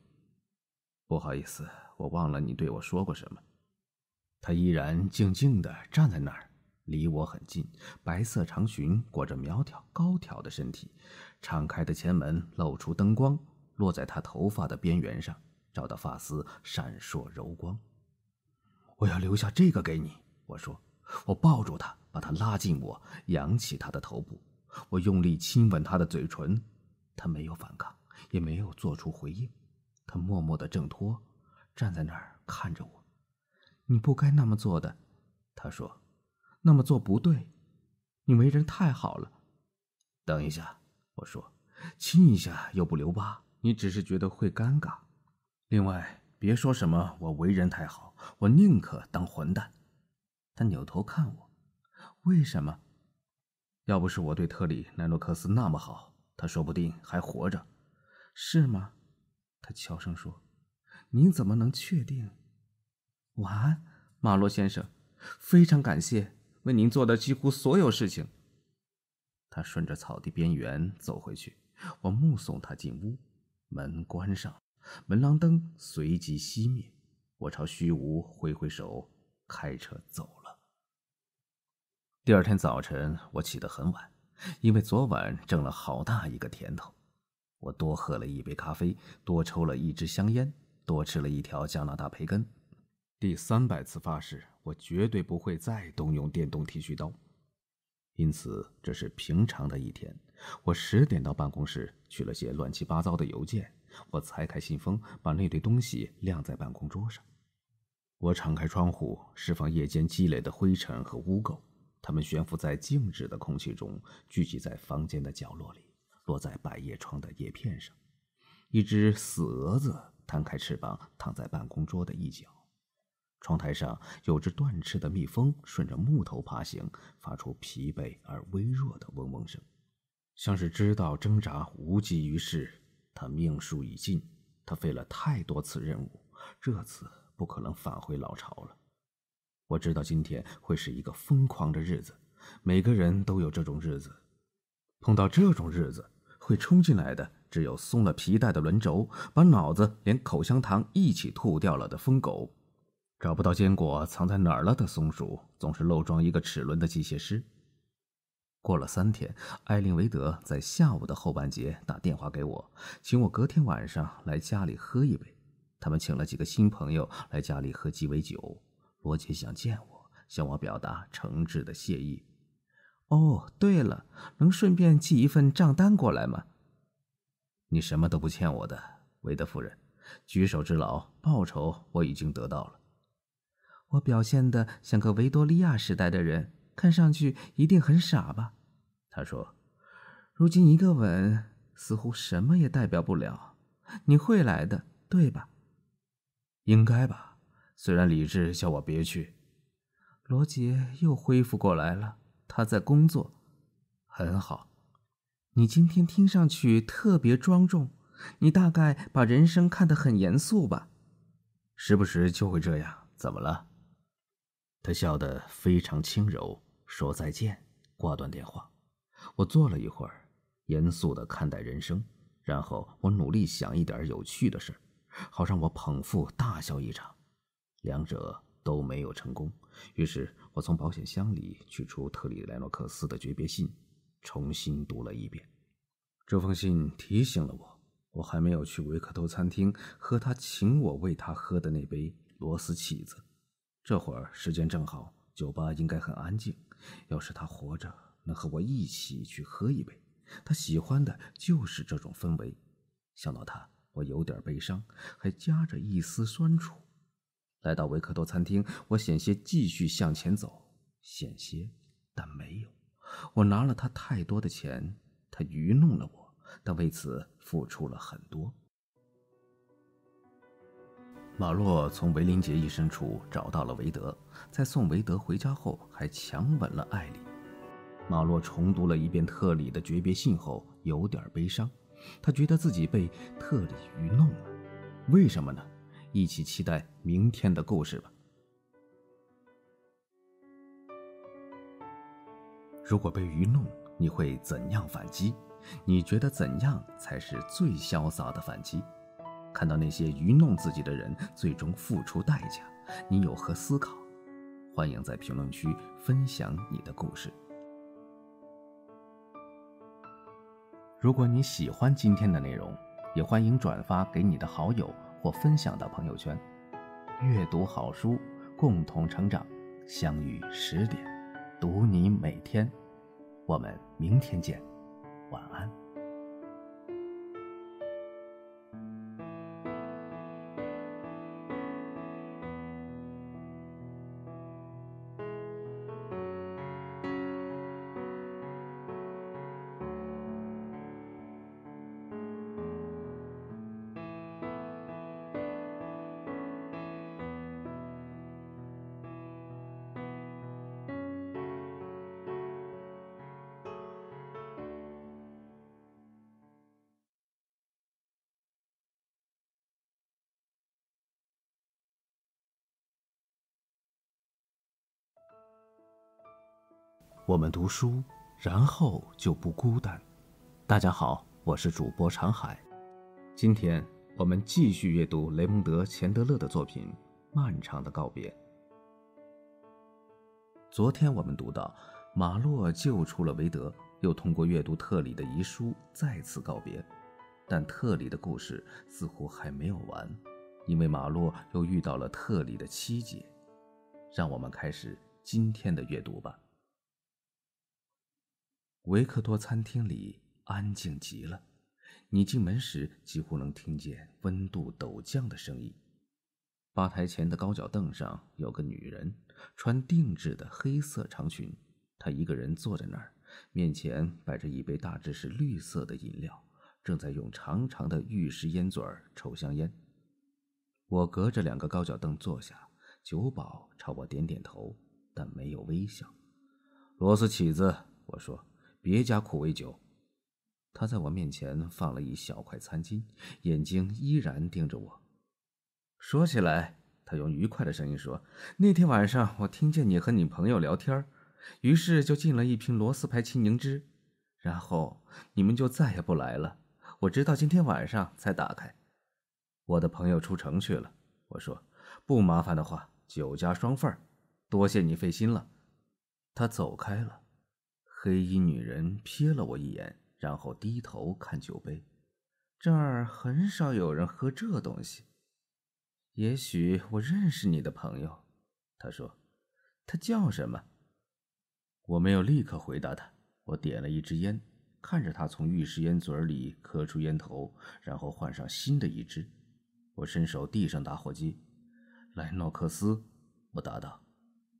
不好意思。”我忘了你对我说过什么。他依然静静地站在那儿，离我很近。白色长裙裹着苗条高挑的身体，敞开的前门露出灯光，落在他头发的边缘上，照得发丝闪烁柔光。我要留下这个给你，我说。我抱住他，把他拉近我，扬起他的头部。我用力亲吻他的嘴唇，他没有反抗，也没有做出回应。他默默地挣脱。站在那儿看着我，你不该那么做的，他说，那么做不对，你为人太好了。等一下，我说，亲一下又不留疤，你只是觉得会尴尬。另外，别说什么我为人太好，我宁可当混蛋。他扭头看我，为什么？要不是我对特里奈诺克斯那么好，他说不定还活着，是吗？他悄声说。您怎么能确定？晚安，马洛先生，非常感谢为您做的几乎所有事情。他顺着草地边缘走回去，我目送他进屋，门关上，门廊灯随即熄灭。我朝虚无挥挥手，开车走了。第二天早晨，我起得很晚，因为昨晚挣了好大一个甜头。我多喝了一杯咖啡，多抽了一支香烟，多吃了一条加拿大培根。第三百次发誓，我绝对不会再动用电动剃须刀。因此，这是平常的一天。我十点到办公室取了些乱七八糟的邮件，我拆开信封，把那堆东西晾在办公桌上。我敞开窗户，释放夜间积累的灰尘和污垢，它们悬浮在静止的空气中，聚集在房间的角落里。落在百叶窗的叶片上，一只死蛾子摊开翅膀躺在办公桌的一角。窗台上有只断翅的蜜蜂顺着木头爬行，发出疲惫而微弱的嗡嗡声，像是知道挣扎无济于事，他命数已尽。他费了太多次任务，这次不可能返回老巢了。我知道今天会是一个疯狂的日子，每个人都有这种日子，碰到这种日子。会冲进来的只有松了皮带的轮轴，把脑子连口香糖一起吐掉了的疯狗，找不到坚果藏在哪儿了的松鼠，总是漏装一个齿轮的机械师。过了三天，艾琳维德在下午的后半节打电话给我，请我隔天晚上来家里喝一杯。他们请了几个新朋友来家里喝鸡尾酒。罗杰想见我，向我表达诚挚的谢意。哦，对了，能顺便寄一份账单过来吗？你什么都不欠我的，韦德夫人。举手之劳，报酬我已经得到了。我表现的像个维多利亚时代的人，看上去一定很傻吧？他说：“如今一个吻似乎什么也代表不了。你会来的，对吧？”应该吧，虽然理智叫我别去。罗杰又恢复过来了。他在工作，很好。你今天听上去特别庄重，你大概把人生看得很严肃吧？时不时就会这样。怎么了？他笑得非常轻柔，说再见，挂断电话。我坐了一会儿，严肃地看待人生，然后我努力想一点有趣的事儿，好让我捧腹大笑一场。两者都没有成功。于是我从保险箱里取出特里莱诺克斯的诀别信，重新读了一遍。这封信提醒了我，我还没有去维克多餐厅喝他请我为他喝的那杯螺丝起子。这会儿时间正好，酒吧应该很安静。要是他活着，能和我一起去喝一杯。他喜欢的就是这种氛围。想到他，我有点悲伤，还夹着一丝酸楚。来到维克多餐厅，我险些继续向前走，险些，但没有。我拿了他太多的钱，他愚弄了我，但为此付出了很多。马洛从维林杰一身处找到了韦德，在送韦德回家后，还强吻了艾莉。马洛重读了一遍特里的诀别信后，有点悲伤，他觉得自己被特里愚弄了。为什么呢？一起期待明天的故事吧。如果被愚弄，你会怎样反击？你觉得怎样才是最潇洒的反击？看到那些愚弄自己的人最终付出代价，你有何思考？欢迎在评论区分享你的故事。如果你喜欢今天的内容，也欢迎转发给你的好友。或分享到朋友圈，阅读好书，共同成长。相遇十点，读你每天。我们明天见，晚安。读书，然后就不孤单。大家好，我是主播长海，今天我们继续阅读雷蒙德·钱德勒的作品《漫长的告别》。昨天我们读到，马洛救出了韦德，又通过阅读特里的遗书再次告别，但特里的故事似乎还没有完，因为马洛又遇到了特里的妻姐。让我们开始今天的阅读吧。维克多餐厅里安静极了，你进门时几乎能听见温度陡降的声音。吧台前的高脚凳上有个女人，穿定制的黑色长裙，她一个人坐在那儿，面前摆着一杯大致是绿色的饮料，正在用长长的玉石烟嘴抽香烟。我隔着两个高脚凳坐下。酒保朝我点点头，但没有微笑。罗斯起子，我说：“别加苦味酒。”他在我面前放了一小块餐巾，眼睛依然盯着我。说起来，他用愉快的声音说：“那天晚上我听见你和你朋友聊天，于是就进了一瓶罗斯牌青柠汁，然后你们就再也不来了。我直到今天晚上才打开。我的朋友出城去了。”我说：“不麻烦的话。”酒加双份儿，多谢你费心了。他走开了。黑衣女人瞥了我一眼，然后低头看酒杯。这儿很少有人喝这东西。也许我认识你的朋友，他说。他叫什么？我没有立刻回答他。我点了一支烟，看着他从玉石烟嘴里磕出烟头，然后换上新的一支。我伸手递上打火机。莱诺克斯，我答道。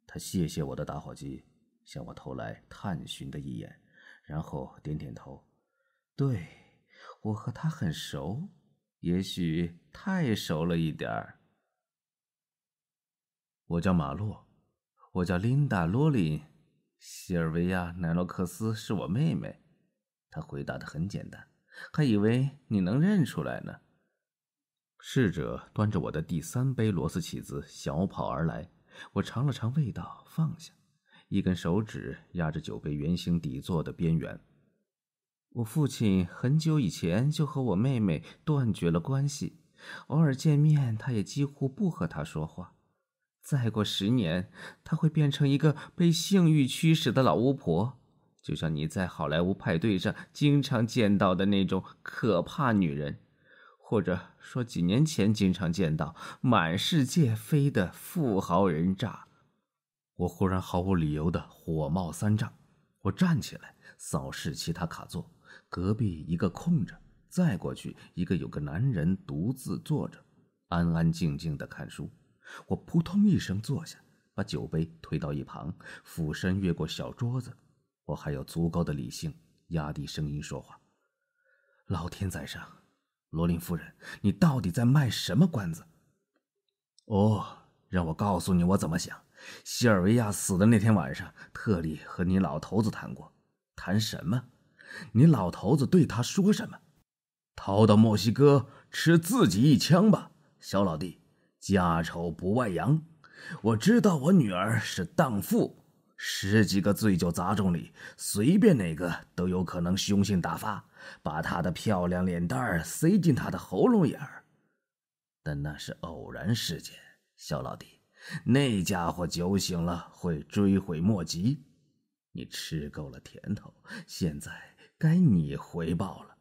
他谢谢我的打火机，向我投来探寻的一眼，然后点点头。对，我和他很熟，也许太熟了一点儿。我叫马洛，我叫琳达·罗琳，西尔维亚·奈洛克斯是我妹妹。他回答的很简单，还以为你能认出来呢。侍者端着我的第三杯螺丝起子小跑而来，我尝了尝味道，放下，一根手指压着酒杯圆形底座的边缘。我父亲很久以前就和我妹妹断绝了关系，偶尔见面，他也几乎不和她说话。再过十年，她会变成一个被性欲驱使的老巫婆，就像你在好莱坞派对上经常见到的那种可怕女人。或者说，几年前经常见到满世界飞的富豪人渣。我忽然毫无理由的火冒三丈。我站起来，扫视其他卡座，隔壁一个空着，再过去一个有个男人独自坐着，安安静静的看书。我扑通一声坐下，把酒杯推到一旁，俯身越过小桌子。我还有足够的理性，压低声音说话：“老天在上。”罗琳夫人，你到底在卖什么关子？哦，让我告诉你我怎么想。西尔维亚死的那天晚上，特里和你老头子谈过。谈什么？你老头子对他说什么？逃到墨西哥吃自己一枪吧，小老弟。家丑不外扬。我知道我女儿是荡妇，十几个醉酒杂种里，随便哪个都有可能凶性大发。把她的漂亮脸蛋儿塞进他的喉咙眼儿，但那是偶然事件，小老弟。那家伙酒醒了会追悔莫及。你吃够了甜头，现在该你回报了。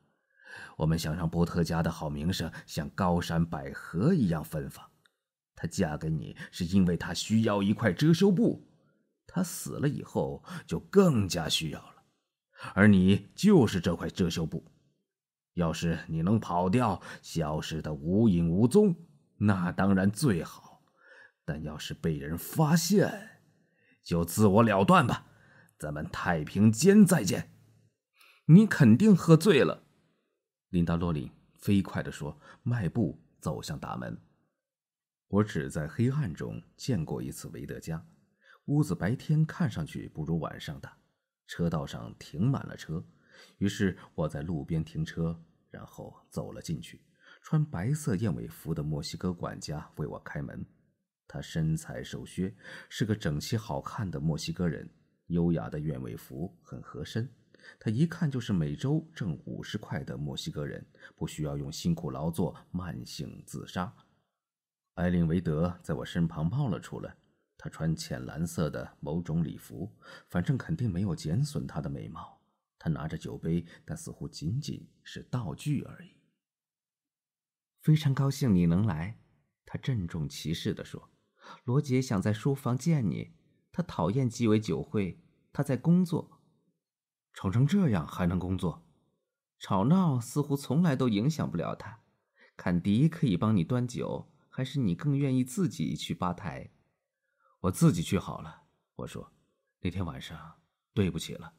我们想让波特家的好名声像高山百合一样芬芳。她嫁给你是因为她需要一块遮羞布，她死了以后就更加需要了。而你就是这块遮羞布，要是你能跑掉，消失的无影无踪，那当然最好；但要是被人发现，就自我了断吧。咱们太平间再见。你肯定喝醉了，琳达·洛琳飞快地说，迈步走向大门。我只在黑暗中见过一次维德家，屋子白天看上去不如晚上大。车道上停满了车，于是我在路边停车，然后走了进去。穿白色燕尾服的墨西哥管家为我开门。他身材瘦削，是个整齐好看的墨西哥人，优雅的燕尾服很合身。他一看就是每周挣五十块的墨西哥人，不需要用辛苦劳作慢性自杀。艾琳·维德在我身旁冒了出来，她穿浅蓝色的某种礼服，反正肯定没有减损她的美貌。她拿着酒杯，但似乎仅仅是道具而已。非常高兴你能来，他郑重其事地说。罗杰想在书房见你，他讨厌鸡尾酒会，他在工作。吵成这样还能工作？吵闹似乎从来都影响不了他。坎迪可以帮你端酒，还是你更愿意自己去吧台？我自己去好了。我说，那天晚上对不起了。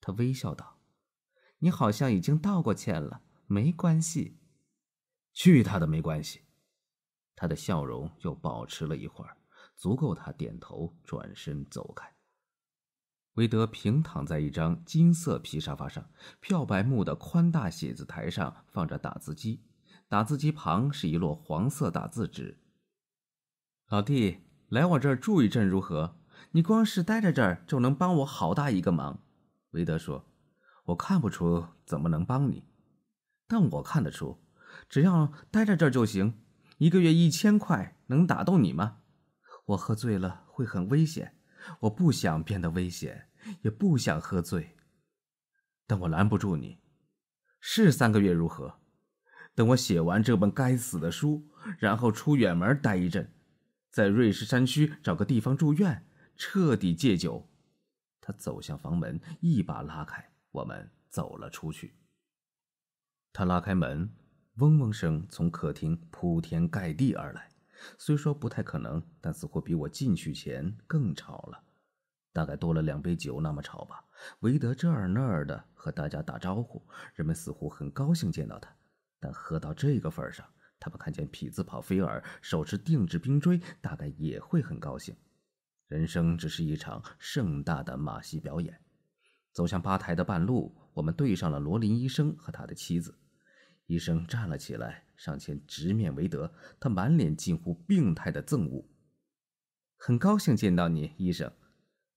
他微笑道：“你好像已经道过歉了，没关系。”去他的没关系。他的笑容又保持了一会儿，足够他点头转身走开。韦德平躺在一张金色皮沙发上，漂白木的宽大写字台上放着打字机，打字机旁是一摞黄色打字纸。老弟，来我这儿住一阵如何？你光是待在这儿就能帮我好大一个忙。韦德说：“我看不出怎么能帮你，但我看得出，只要待在这儿就行。一个月一千块能打动你吗？我喝醉了会很危险。”我不想变得危险，也不想喝醉，但我拦不住你。是三个月如何？等我写完这本该死的书，然后出远门待一阵，在瑞士山区找个地方住院，彻底戒酒。他走向房门，一把拉开，我们走了出去。他拉开门，嗡嗡声从客厅铺天盖地而来。虽说不太可能，但似乎比我进去前更吵了，大概多了两杯酒那么吵吧。韦德这儿那儿的和大家打招呼，人们似乎很高兴见到他，但喝到这个份上，他们看见痞子跑菲尔手持定制冰锥，大概也会很高兴。人生只是一场盛大的马戏表演。走向吧台的半路，我们对上了罗林医生和他的妻子。医生站了起来，上前直面韦德，他满脸近乎病态的憎恶。很高兴见到你，医生。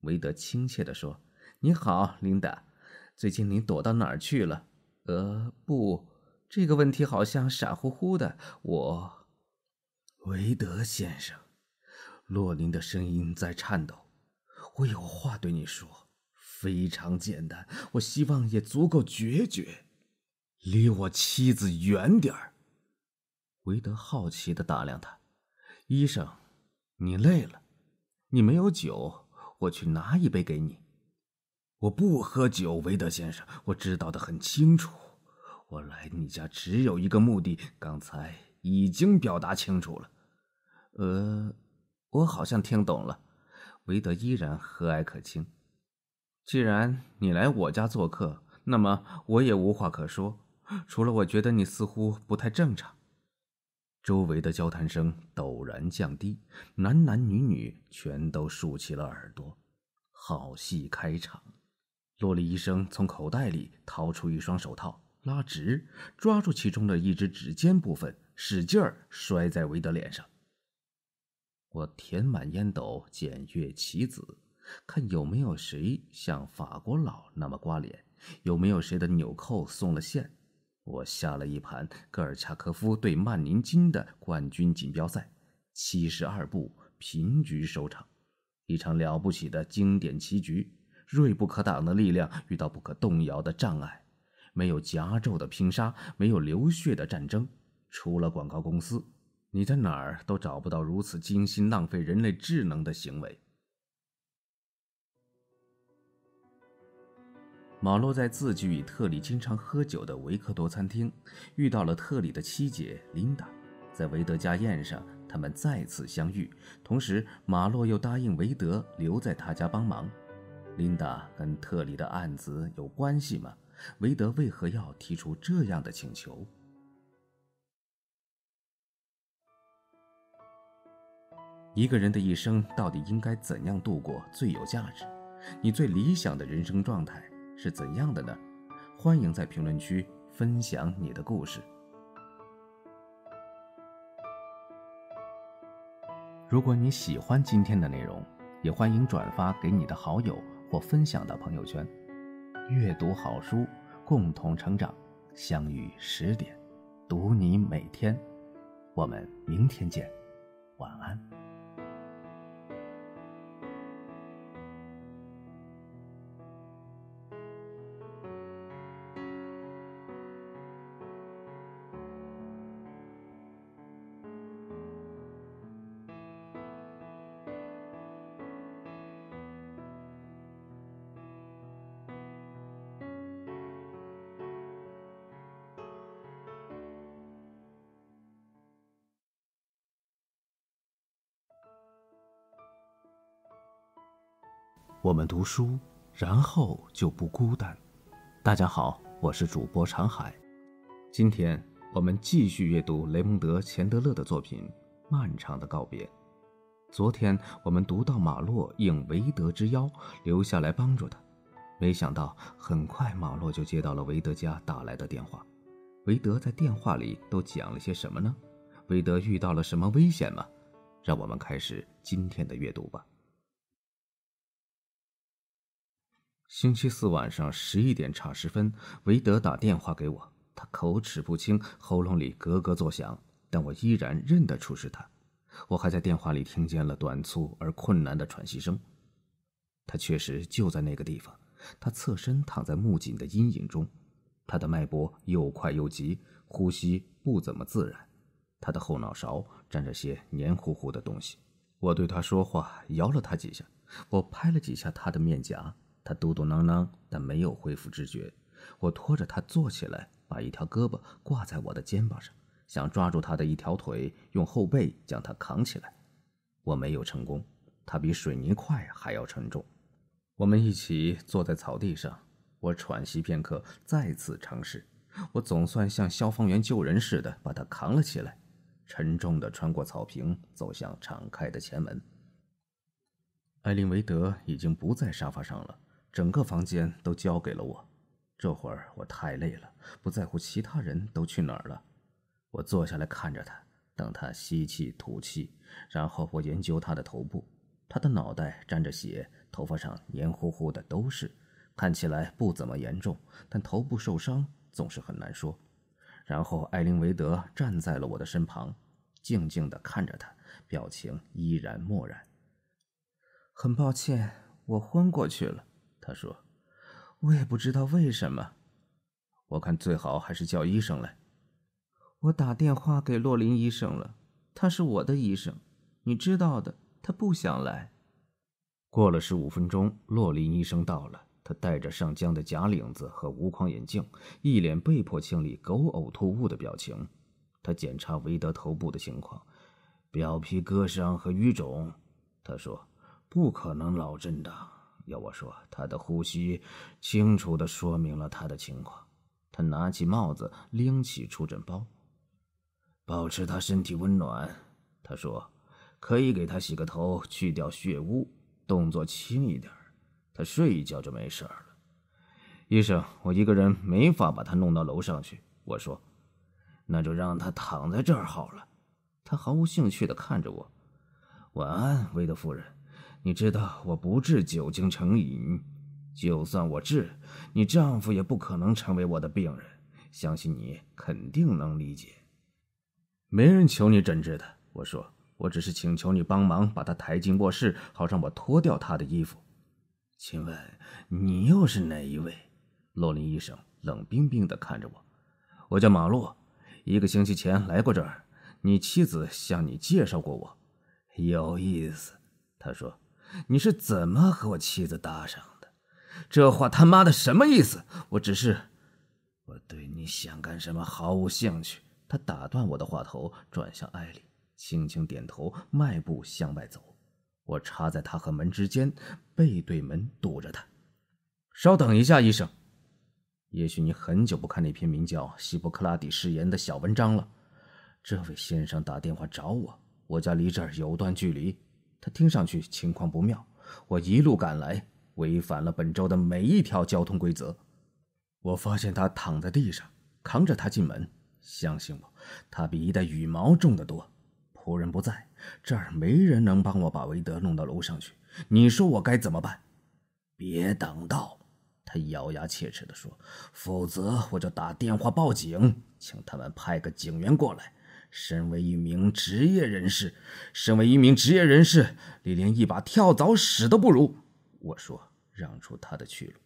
韦德亲切地说：“你好，琳达。最近你躲到哪儿去了？”“呃，不，这个问题好像傻乎乎的。我……”韦德先生，洛林的声音在颤抖。我有话对你说，非常简单，我希望也足够决绝。离我妻子远点儿。韦德好奇的打量他，医生，你累了，你没有酒，我去拿一杯给你。我不喝酒，韦德先生，我知道的很清楚。我来你家只有一个目的，刚才已经表达清楚了。呃，我好像听懂了。韦德依然和蔼可亲。既然你来我家做客，那么我也无话可说。除了我觉得你似乎不太正常。周围的交谈声陡然降低，男男女女全都竖起了耳朵。好戏开场，洛丽医生从口袋里掏出一双手套，拉直，抓住其中的一只指尖部分，使劲儿摔在韦德脸上。我填满烟斗，检阅棋子，看有没有谁像法国佬那么刮脸，有没有谁的纽扣松了线。我下了一盘戈尔恰科夫对曼宁金的冠军锦标赛，七十二步平局收场，一场了不起的经典棋局，锐不可挡的力量遇到不可动摇的障碍，没有夹咒的拼杀，没有流血的战争，除了广告公司，你在哪儿都找不到如此精心浪费人类智能的行为。马洛在自己与特里经常喝酒的维克多餐厅遇到了特里的妻姐琳达，在维德家宴上，他们再次相遇。同时，马洛又答应维德留在他家帮忙。琳达跟特里的案子有关系吗？维德为何要提出这样的请求？一个人的一生到底应该怎样度过最有价值？你最理想的人生状态？是怎样的呢？欢迎在评论区分享你的故事。如果你喜欢今天的内容，也欢迎转发给你的好友或分享到朋友圈。阅读好书，共同成长。相遇十点，读你每天。我们明天见，晚安。我们读书，然后就不孤单。大家好，我是主播长海。今天我们继续阅读雷蒙德·钱德勒的作品《漫长的告别》。昨天我们读到马洛应韦德之邀留下来帮助他，没想到很快马洛就接到了韦德家打来的电话。韦德在电话里都讲了些什么呢？韦德遇到了什么危险吗？让我们开始今天的阅读吧。星期四晚上十一点差十分，韦德打电话给我，他口齿不清，喉咙里咯咯作响，但我依然认得出是他。我还在电话里听见了短促而困难的喘息声。他确实就在那个地方。他侧身躺在木槿的阴影中，他的脉搏又快又急，呼吸不怎么自然。他的后脑勺沾着些黏糊糊的东西。我对他说话，摇了他几下，我拍了几下他的面颊。他嘟嘟囔囔，但没有恢复知觉。我拖着他坐起来，把一条胳膊挂在我的肩膀上，想抓住他的一条腿，用后背将他扛起来。我没有成功，他比水泥块还要沉重。我们一起坐在草地上，我喘息片刻，再次尝试。我总算像消防员救人似的把他扛了起来，沉重地穿过草坪，走向敞开的前门。艾琳·维德已经不在沙发上了。整个房间都交给了我。这会儿我太累了，不在乎其他人都去哪儿了。我坐下来看着他，等他吸气吐气，然后我研究他的头部。他的脑袋沾着血，头发上黏糊糊的都是，看起来不怎么严重，但头部受伤总是很难说。然后艾琳·维德站在了我的身旁，静静地看着他，表情依然漠然。很抱歉，我昏过去了。他说：“我也不知道为什么。我看最好还是叫医生来。我打电话给洛林医生了，他是我的医生，你知道的。他不想来。”过了十五分钟，洛林医生到了。他戴着上浆的假领子和无框眼镜，一脸被迫清理狗呕吐物的表情。他检查韦德头部的情况，表皮割伤和淤肿。他说：“不可能脑震荡。”要我说，他的呼吸清楚地说明了他的情况。他拿起帽子，拎起出诊包，保持他身体温暖。他说：“可以给他洗个头，去掉血污，动作轻一点。他睡一觉就没事了。”医生，我一个人没法把他弄到楼上去。我说：“那就让他躺在这儿好了。”他毫无兴趣地看着我。晚安，韦德夫人。你知道我不治酒精成瘾，就算我治，你丈夫也不可能成为我的病人。相信你肯定能理解。没人求你诊治的，我说，我只是请求你帮忙把他抬进卧室，好让我脱掉他的衣服。请问你又是哪一位？洛林医生冷冰冰地看着我。我叫马洛，一个星期前来过这儿。你妻子向你介绍过我，有意思。他说。你是怎么和我妻子搭上的？这话他妈的什么意思？我只是，我对你想干什么毫无兴趣。他打断我的话头，转向艾莉，轻轻点头，迈步向外走。我插在他和门之间，背对门堵着他。稍等一下，医生。也许你很久不看那篇名叫《希波克拉底誓言》的小文章了。这位先生打电话找我，我家离这儿有段距离。他听上去情况不妙，我一路赶来，违反了本州的每一条交通规则。我发现他躺在地上，扛着他进门。相信我，他比一袋羽毛重得多。仆人不在这儿，没人能帮我把韦德弄到楼上去。你说我该怎么办？别等到，他咬牙切齿地说，否则我就打电话报警，请他们派个警员过来。身为一名职业人士，身为一名职业人士，你连一把跳蚤屎都不如。我说，让出他的去路。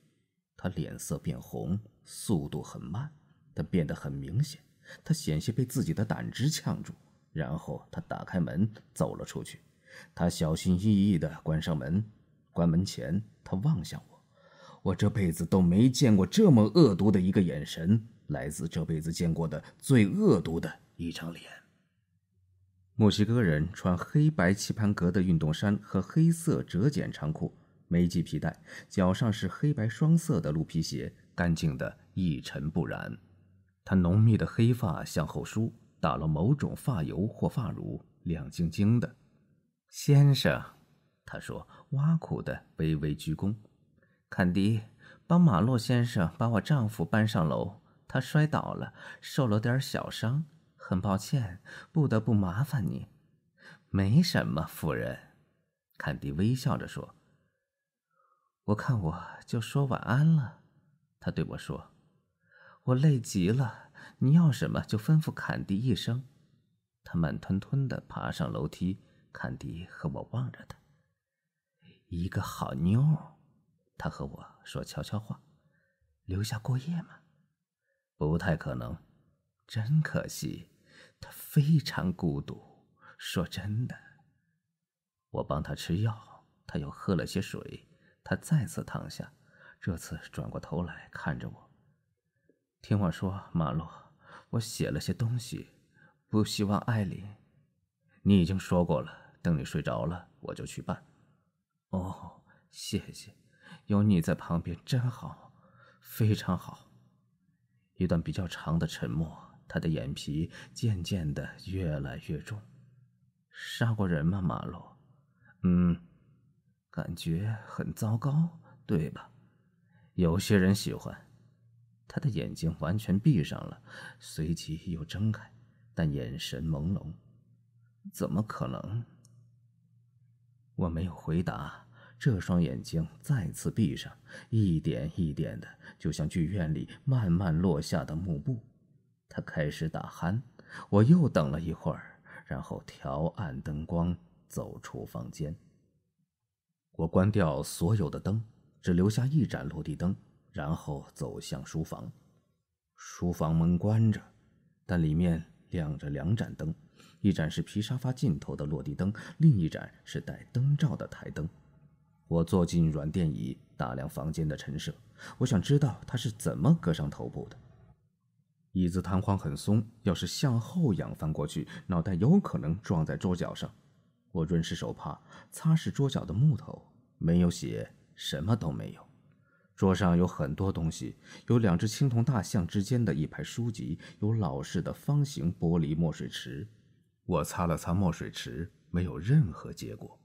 他脸色变红，速度很慢，但变得很明显。他险些被自己的胆汁呛住，然后他打开门走了出去。他小心翼翼地关上门，关门前他望向我。我这辈子都没见过这么恶毒的一个眼神，来自这辈子见过的最恶毒的一张脸。墨西哥人穿黑白棋盘格的运动衫和黑色折剪长裤，没系皮带，脚上是黑白双色的鹿皮鞋，干净的一尘不染。他浓密的黑发向后梳，打了某种发油或发乳，亮晶晶的。先生，他说，挖苦的微微鞠躬。坎迪，帮马洛先生把我丈夫搬上楼，他摔倒了，受了点小伤。很抱歉，不得不麻烦你。没什么，夫人。坎迪微笑着说：“我看我就说晚安了。”他对我说：“我累极了，你要什么就吩咐坎迪一声。”他慢吞吞地爬上楼梯。坎迪和我望着他，一个好妞。他和我说悄悄话：“留下过夜吗？”不太可能，真可惜。他非常孤独。说真的，我帮他吃药，他又喝了些水。他再次躺下，这次转过头来看着我。听我说，马洛，我写了些东西，不希望艾琳。你已经说过了，等你睡着了，我就去办。哦，谢谢，有你在旁边真好，非常好。一段比较长的沉默。他的眼皮渐渐的越来越重。杀过人吗，马洛？嗯，感觉很糟糕，对吧？有些人喜欢。他的眼睛完全闭上了，随即又睁开，但眼神朦胧。怎么可能？我没有回答。这双眼睛再次闭上，一点一点的，就像剧院里慢慢落下的幕布。他开始打鼾，我又等了一会儿，然后调暗灯光，走出房间。我关掉所有的灯，只留下一盏落地灯，然后走向书房。书房门关着，但里面亮着两盏灯，一盏是皮沙发尽头的落地灯，另一盏是带灯罩的台灯。我坐进软垫椅，打量房间的陈设，我想知道他是怎么割伤头部的。椅子弹簧很松，要是向后仰翻过去，脑袋有可能撞在桌角上。我润湿手帕，擦拭桌角的木头，没有血，什么都没有。桌上有很多东西，有两只青铜大象之间的一排书籍，有老式的方形玻璃墨水池。我擦了擦墨水池，没有任何结果。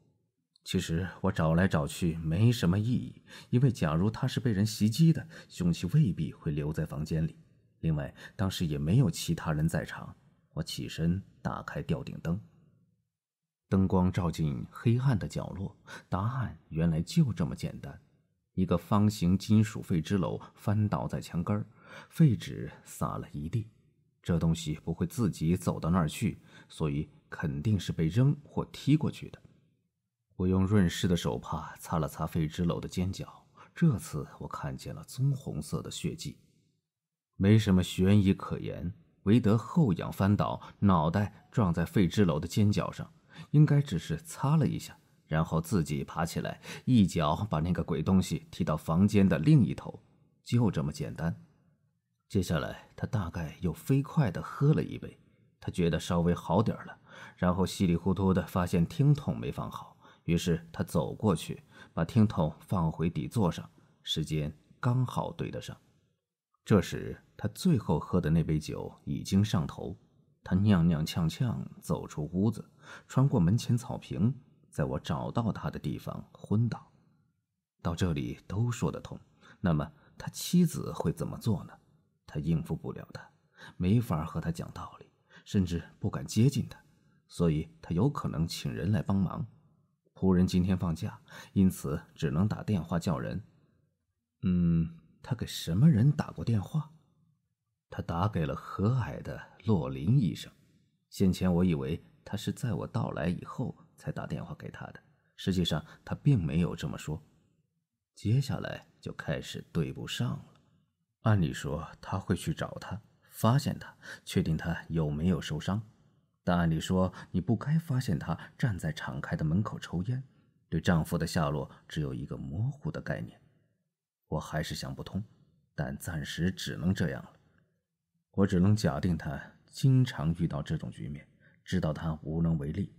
其实我找来找去没什么意义，因为假如他是被人袭击的，凶器未必会留在房间里。另外，当时也没有其他人在场。我起身打开吊顶灯，灯光照进黑暗的角落。答案原来就这么简单：一个方形金属废纸篓翻倒在墙根，废纸撒了一地。这东西不会自己走到那儿去，所以肯定是被扔或踢过去的。我用润湿的手帕擦了擦废纸篓的尖角，这次我看见了棕红色的血迹。没什么悬疑可言，韦德后仰翻倒，脑袋撞在废纸篓的尖角上，应该只是擦了一下，然后自己爬起来，一脚把那个鬼东西踢到房间的另一头，就这么简单。接下来，他大概又飞快地喝了一杯，他觉得稍微好点了，然后稀里糊涂地发现听筒没放好，于是他走过去，把听筒放回底座上，时间刚好对得上。这时，他最后喝的那杯酒已经上头，他踉踉跄跄走出屋子，穿过门前草坪，在我找到他的地方昏倒。到这里都说得通。那么他妻子会怎么做呢？他应付不了他，没法和他讲道理，甚至不敢接近他，所以他有可能请人来帮忙。仆人今天放假，因此只能打电话叫人。嗯，他给什么人打过电话？他打给了和蔼的洛林医生。先前我以为他是在我到来以后才打电话给他的，实际上他并没有这么说。接下来就开始对不上了。按理说他会去找他，发现他，确定他有没有受伤。但按理说你不该发现他站在敞开的门口抽烟，对丈夫的下落只有一个模糊的概念。我还是想不通，但暂时只能这样了。我只能假定他经常遇到这种局面，知道他无能为力，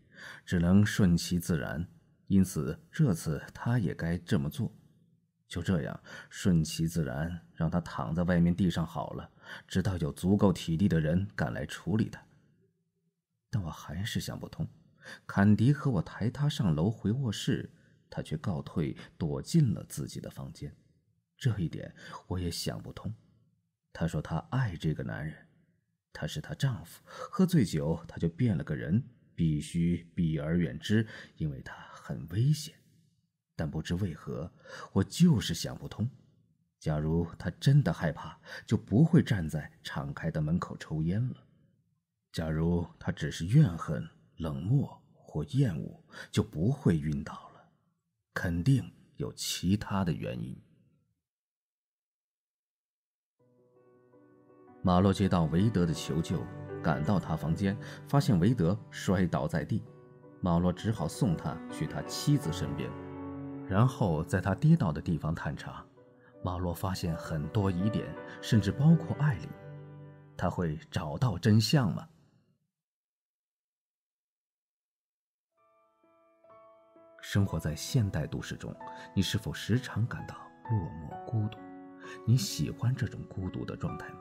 只能顺其自然。因此这次他也该这么做。就这样顺其自然，让他躺在外面地上好了，直到有足够体力的人赶来处理他。但我还是想不通，坎迪和我抬他上楼回卧室，他却告退，躲进了自己的房间。这一点我也想不通。她说她爱这个男人，他是她丈夫。喝醉酒他就变了个人，必须避而远之，因为他很危险。但不知为何，我就是想不通。假如他真的害怕，就不会站在敞开的门口抽烟了；假如他只是怨恨、冷漠或厌恶，就不会晕倒了。肯定有其他的原因。马洛接到韦德的求救，赶到他房间，发现韦德摔倒在地。马洛只好送他去他妻子身边，然后在他跌倒的地方探查。马洛发现很多疑点，甚至包括艾琳。他会找到真相吗？生活在现代都市中，你是否时常感到落寞孤独？你喜欢这种孤独的状态吗？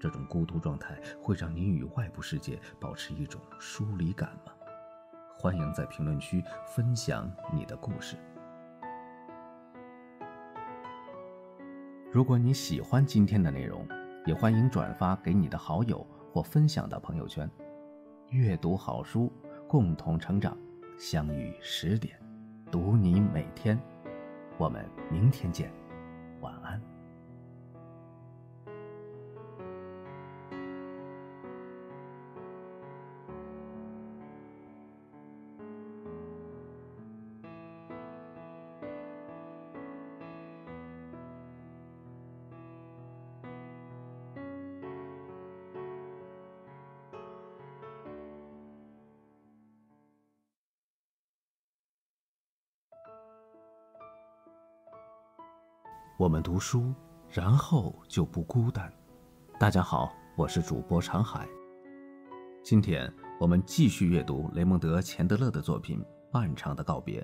这种孤独状态会让你与外部世界保持一种疏离感吗？欢迎在评论区分享你的故事。如果你喜欢今天的内容，也欢迎转发给你的好友或分享到朋友圈。阅读好书，共同成长。相遇十点，读你每天。我们明天见，晚安。我们读书，然后就不孤单。大家好，我是主播长海。今天我们继续阅读雷蒙德·钱德勒的作品《漫长的告别》。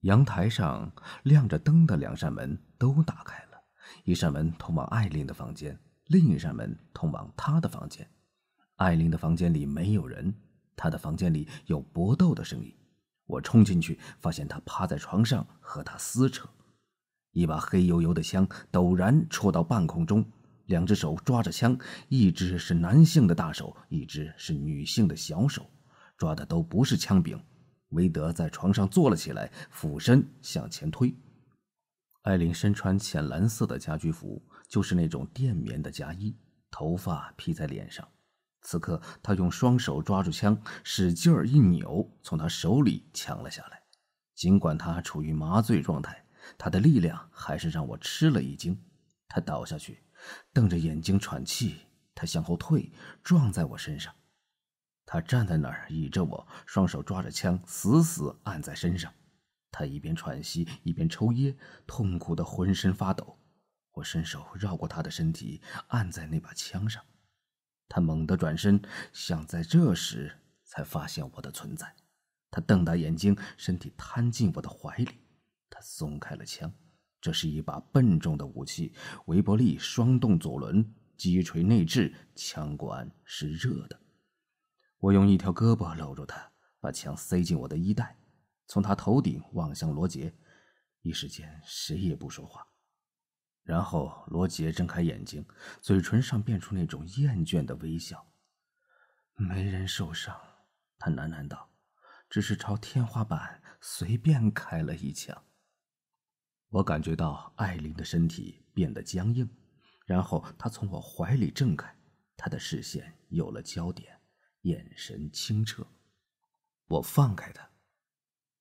阳台上亮着灯的两扇门都打开了，一扇门通往艾琳的房间，另一扇门通往他的房间。艾琳的房间里没有人，他的房间里有搏斗的声音。我冲进去，发现他趴在床上和他撕扯，一把黑油油的枪陡然戳到半空中，两只手抓着枪，一只是男性的大手，一只是女性的小手，抓的都不是枪柄。韦德在床上坐了起来，俯身向前推。艾琳身穿浅蓝色的家居服，就是那种垫棉的夹衣，头发披在脸上。此刻，他用双手抓住枪，使劲儿一扭，从他手里抢了下来。尽管他处于麻醉状态，他的力量还是让我吃了一惊。他倒下去，瞪着眼睛喘气。他向后退，撞在我身上。他站在那儿，倚着我，双手抓着枪，死死按在身上。他一边喘息，一边抽噎，痛苦的浑身发抖。我伸手绕过他的身体，按在那把枪上。他猛地转身，想在这时才发现我的存在。他瞪大眼睛，身体瘫进我的怀里。他松开了枪，这是一把笨重的武器——维伯利双动左轮击锤内置，枪管是热的。我用一条胳膊搂住他，把枪塞进我的衣袋，从他头顶望向罗杰。一时间，谁也不说话。然后罗杰睁开眼睛，嘴唇上变出那种厌倦的微笑。没人受伤，他喃喃道：“只是朝天花板随便开了一枪。”我感觉到艾琳的身体变得僵硬，然后她从我怀里挣开，她的视线有了焦点，眼神清澈。我放开她，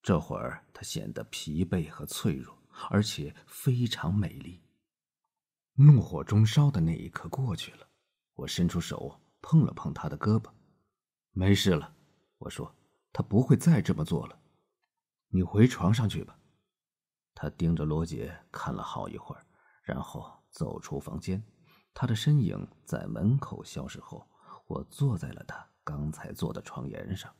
这会儿她显得疲惫和脆弱，而且非常美丽。怒火中烧的那一刻过去了，我伸出手碰了碰他的胳膊，没事了，我说，他不会再这么做了，你回床上去吧。他盯着罗杰看了好一会儿，然后走出房间。他的身影在门口消失后，我坐在了他刚才坐的床沿上。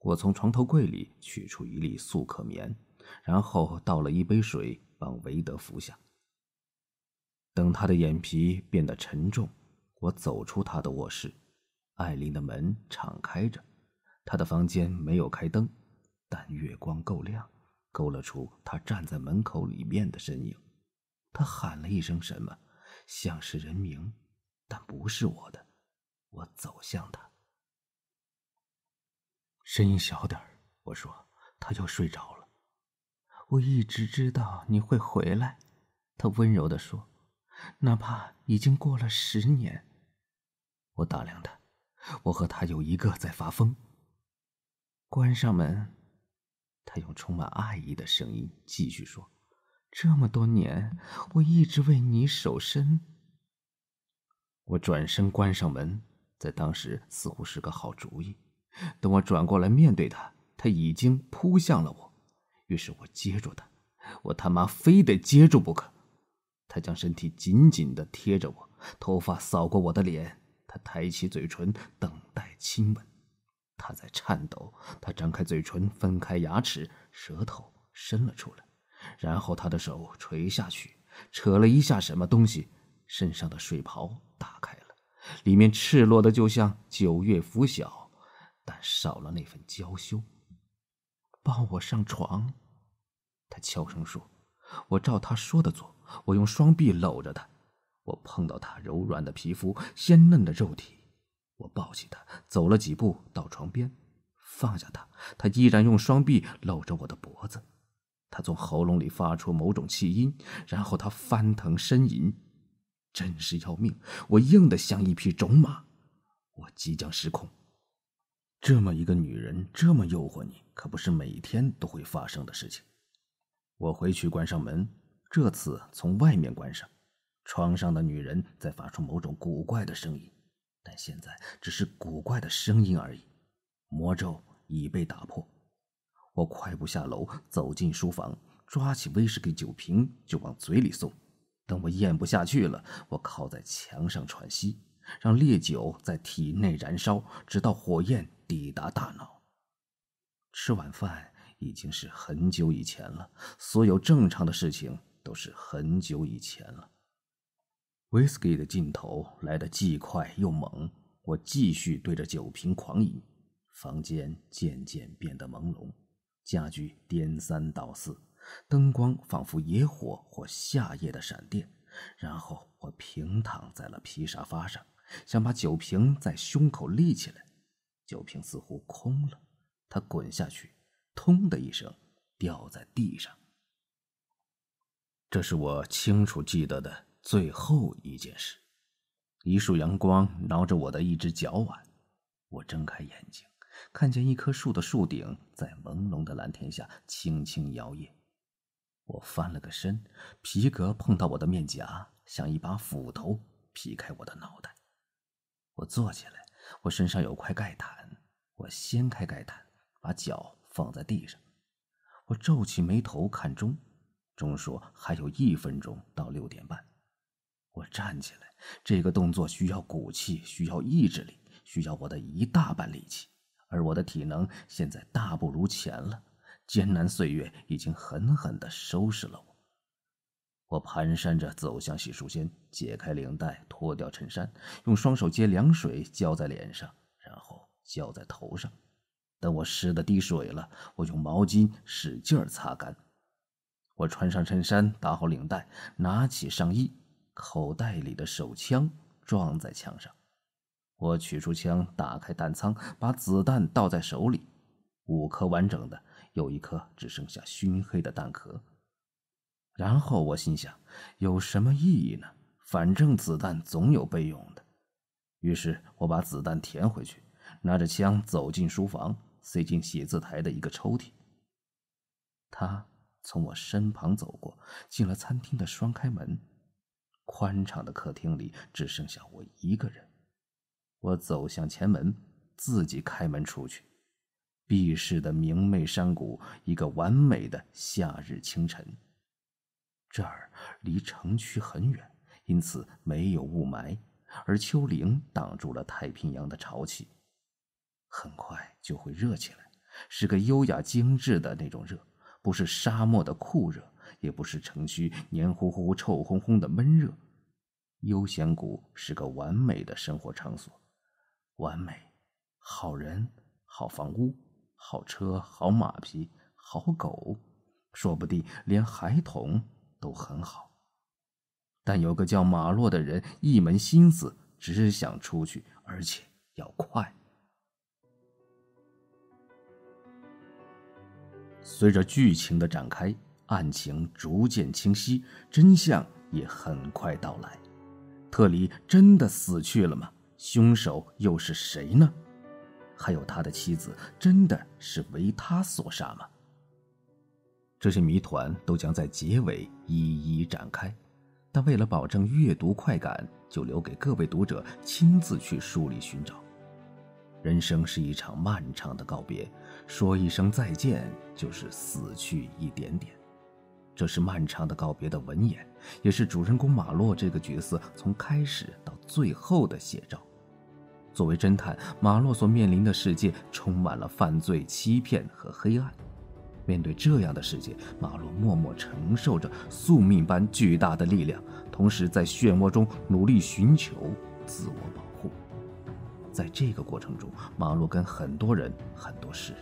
我从床头柜里取出一粒速可眠，然后倒了一杯水帮韦德服下。等他的眼皮变得沉重，我走出他的卧室。艾琳的门敞开着，他的房间没有开灯，但月光够亮。勾勒出他站在门口里面的身影，他喊了一声什么，像是人名，但不是我的。我走向他，声音小点。我说，他又睡着了。我一直知道你会回来，他温柔地说，哪怕已经过了十年。我打量他，我和他有一个在发疯。关上门。他用充满爱意的声音继续说：“这么多年，我一直为你守身。”我转身关上门，在当时似乎是个好主意。等我转过来面对他，他已经扑向了我。于是我接住他，我他妈非得接住不可。他将身体紧紧的贴着我，头发扫过我的脸，他抬起嘴唇等待亲吻。他在颤抖，他张开嘴唇，分开牙齿，舌头伸了出来，然后他的手垂下去，扯了一下什么东西，身上的睡袍打开了，里面赤裸的就像九月拂晓，但少了那份娇羞。抱我上床，他悄声说。我照他说的做，我用双臂搂着他，我碰到他柔软的皮肤，鲜嫩的肉体。我抱起他，走了几步到床边，放下他。他依然用双臂搂着我的脖子。他从喉咙里发出某种气音，然后他翻腾呻吟，真是要命！我硬得像一匹种马，我即将失控。这么一个女人，这么诱惑你，可不是每天都会发生的事情。我回去关上门，这次从外面关上。床上的女人在发出某种古怪的声音。但现在只是古怪的声音而已，魔咒已被打破。我快步下楼，走进书房，抓起威士忌酒瓶就往嘴里送。等我咽不下去了，我靠在墙上喘息，让烈酒在体内燃烧，直到火焰抵达大脑。吃晚饭已经是很久以前了，所有正常的事情都是很久以前了。威士忌的劲头来得既快又猛，我继续对着酒瓶狂饮。房间渐渐变得朦胧，家具颠三倒四，灯光仿佛野火或夏夜的闪电。然后我平躺在了皮沙发上，想把酒瓶在胸口立起来。酒瓶似乎空了，它滚下去，通的一声掉在地上。这是我清楚记得的。最后一件事，一束阳光挠着我的一只脚腕，我睁开眼睛，看见一棵树的树顶在朦胧的蓝天下轻轻摇曳。我翻了个身，皮革碰到我的面颊，像一把斧头劈开我的脑袋。我坐起来，我身上有块盖毯，我掀开盖毯，把脚放在地上。我皱起眉头看钟，钟说还有一分钟到六点半。我站起来，这个动作需要骨气，需要意志力，需要我的一大半力气，而我的体能现在大不如前了。艰难岁月已经狠狠地收拾了我。我蹒跚着走向洗漱间，解开领带，脱掉衬衫，用双手接凉水浇在脸上，然后浇在头上。等我湿的滴水了，我用毛巾使劲擦干。我穿上衬衫，打好领带，拿起上衣。口袋里的手枪撞在墙上，我取出枪，打开弹仓，把子弹倒在手里，五颗完整的，有一颗只剩下熏黑的弹壳。然后我心想，有什么意义呢？反正子弹总有备用的。于是我把子弹填回去，拿着枪走进书房，塞进写字台的一个抽屉。他从我身旁走过，进了餐厅的双开门。宽敞的客厅里只剩下我一个人。我走向前门，自己开门出去。避世的明媚山谷，一个完美的夏日清晨。这儿离城区很远，因此没有雾霾。而丘陵挡住了太平洋的潮气，很快就会热起来，是个优雅精致的那种热，不是沙漠的酷热，也不是城区黏糊糊、臭烘烘的闷热。悠闲谷是个完美的生活场所，完美，好人、好房屋、好车、好马匹、好狗，说不定连孩童都很好。但有个叫马洛的人，一门心思只想出去，而且要快。随着剧情的展开，案情逐渐清晰，真相也很快到来。特里真的死去了吗？凶手又是谁呢？还有他的妻子，真的是为他所杀吗？这些谜团都将在结尾一一展开。但为了保证阅读快感，就留给各位读者亲自去书里寻找。人生是一场漫长的告别，说一声再见就是死去一点点。这是漫长的告别的文言，也是主人公马洛这个角色从开始到最后的写照。作为侦探，马洛所面临的世界充满了犯罪、欺骗和黑暗。面对这样的世界，马洛默默承受着宿命般巨大的力量，同时在漩涡中努力寻求自我保护。在这个过程中，马洛跟很多人、很多事，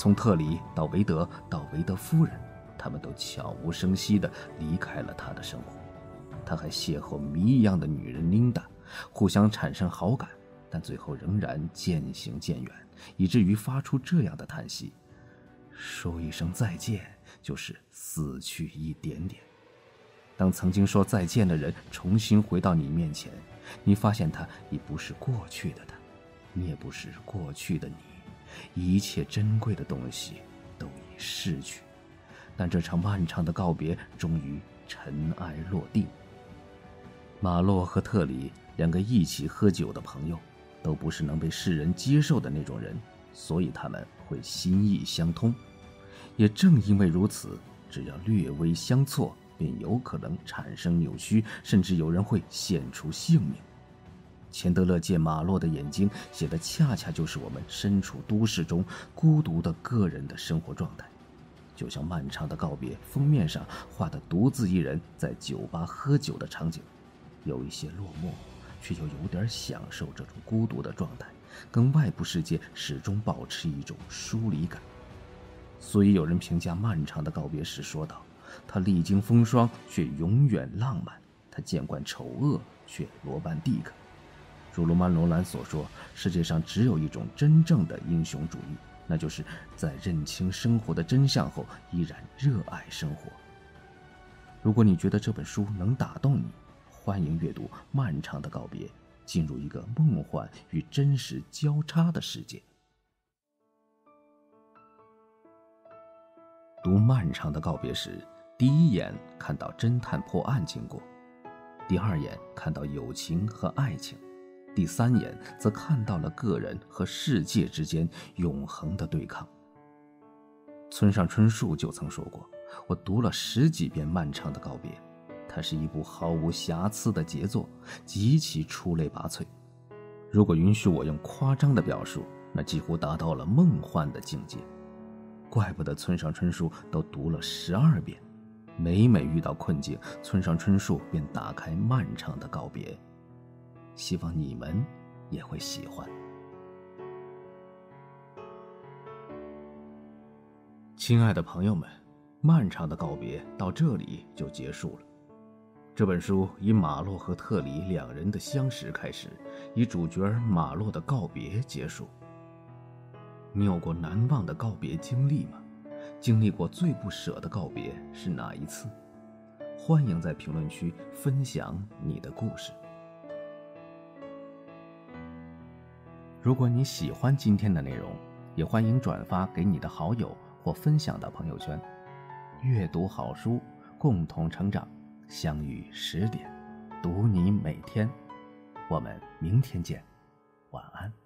从特里到维德到维德夫人，他们都悄无声息地离开了他的生活。他还邂逅谜一样的女人琳达，互相产生好感，但最后仍然渐行渐远，以至于发出这样的叹息。说一声再见，就是死去一点点。当曾经说再见的人重新回到你面前，你发现他已不是过去的他，你也不是过去的你，一切珍贵的东西都已逝去。但这场漫长的告别终于尘埃落定。马洛和特里两个一起喝酒的朋友，都不是能被世人接受的那种人，所以他们会心意相通。也正因为如此，只要略微相错，便有可能产生扭曲，甚至有人会献出性命。钱德勒借马洛的眼睛写的，恰恰就是我们身处都市中孤独的个人的生活状态。就像漫长的告别封面上画的独自一人在酒吧喝酒的场景，有一些落寞，却又有点享受这种孤独的状态，跟外部世界始终保持一种疏离感。所以有人评价漫长的告别时说道：“他历经风霜，却永远浪漫；他见惯丑恶，却罗曼蒂克。”如罗曼·罗兰所说：“世界上只有一种真正的英雄主义，那就是在认清生活的真相后，依然热爱生活。”如果你觉得这本书能打动你，欢迎阅读《漫长的告别》，进入一个梦幻与真实交叉的世界。读漫长的告别时，第一眼看到侦探破案经过，第二眼看到友情和爱情，第三眼则看到了个人和世界之间永恒的对抗。村上春树就曾说过：“我读了十几遍《漫长的告别》，它是一部毫无瑕疵的杰作，极其出类拔萃。如果允许我用夸张的表述，那几乎达到了梦幻的境界。”怪不得村上春树都读了十二遍，每每遇到困境，村上春树便打开《漫长的告别》，希望你们也会喜欢。亲爱的朋友们，《漫长的告别》到这里就结束了。这本书以马洛和特里两人的相识开始，以主角马洛的告别结束。你有过难忘的告别经历吗？经历过最不舍的告别是哪一次？欢迎在评论区分享你的故事。如果你喜欢今天的内容，也欢迎转发给你的好友或分享到朋友圈。阅读好书，共同成长。相遇十点，读你每天。我们明天见，晚安。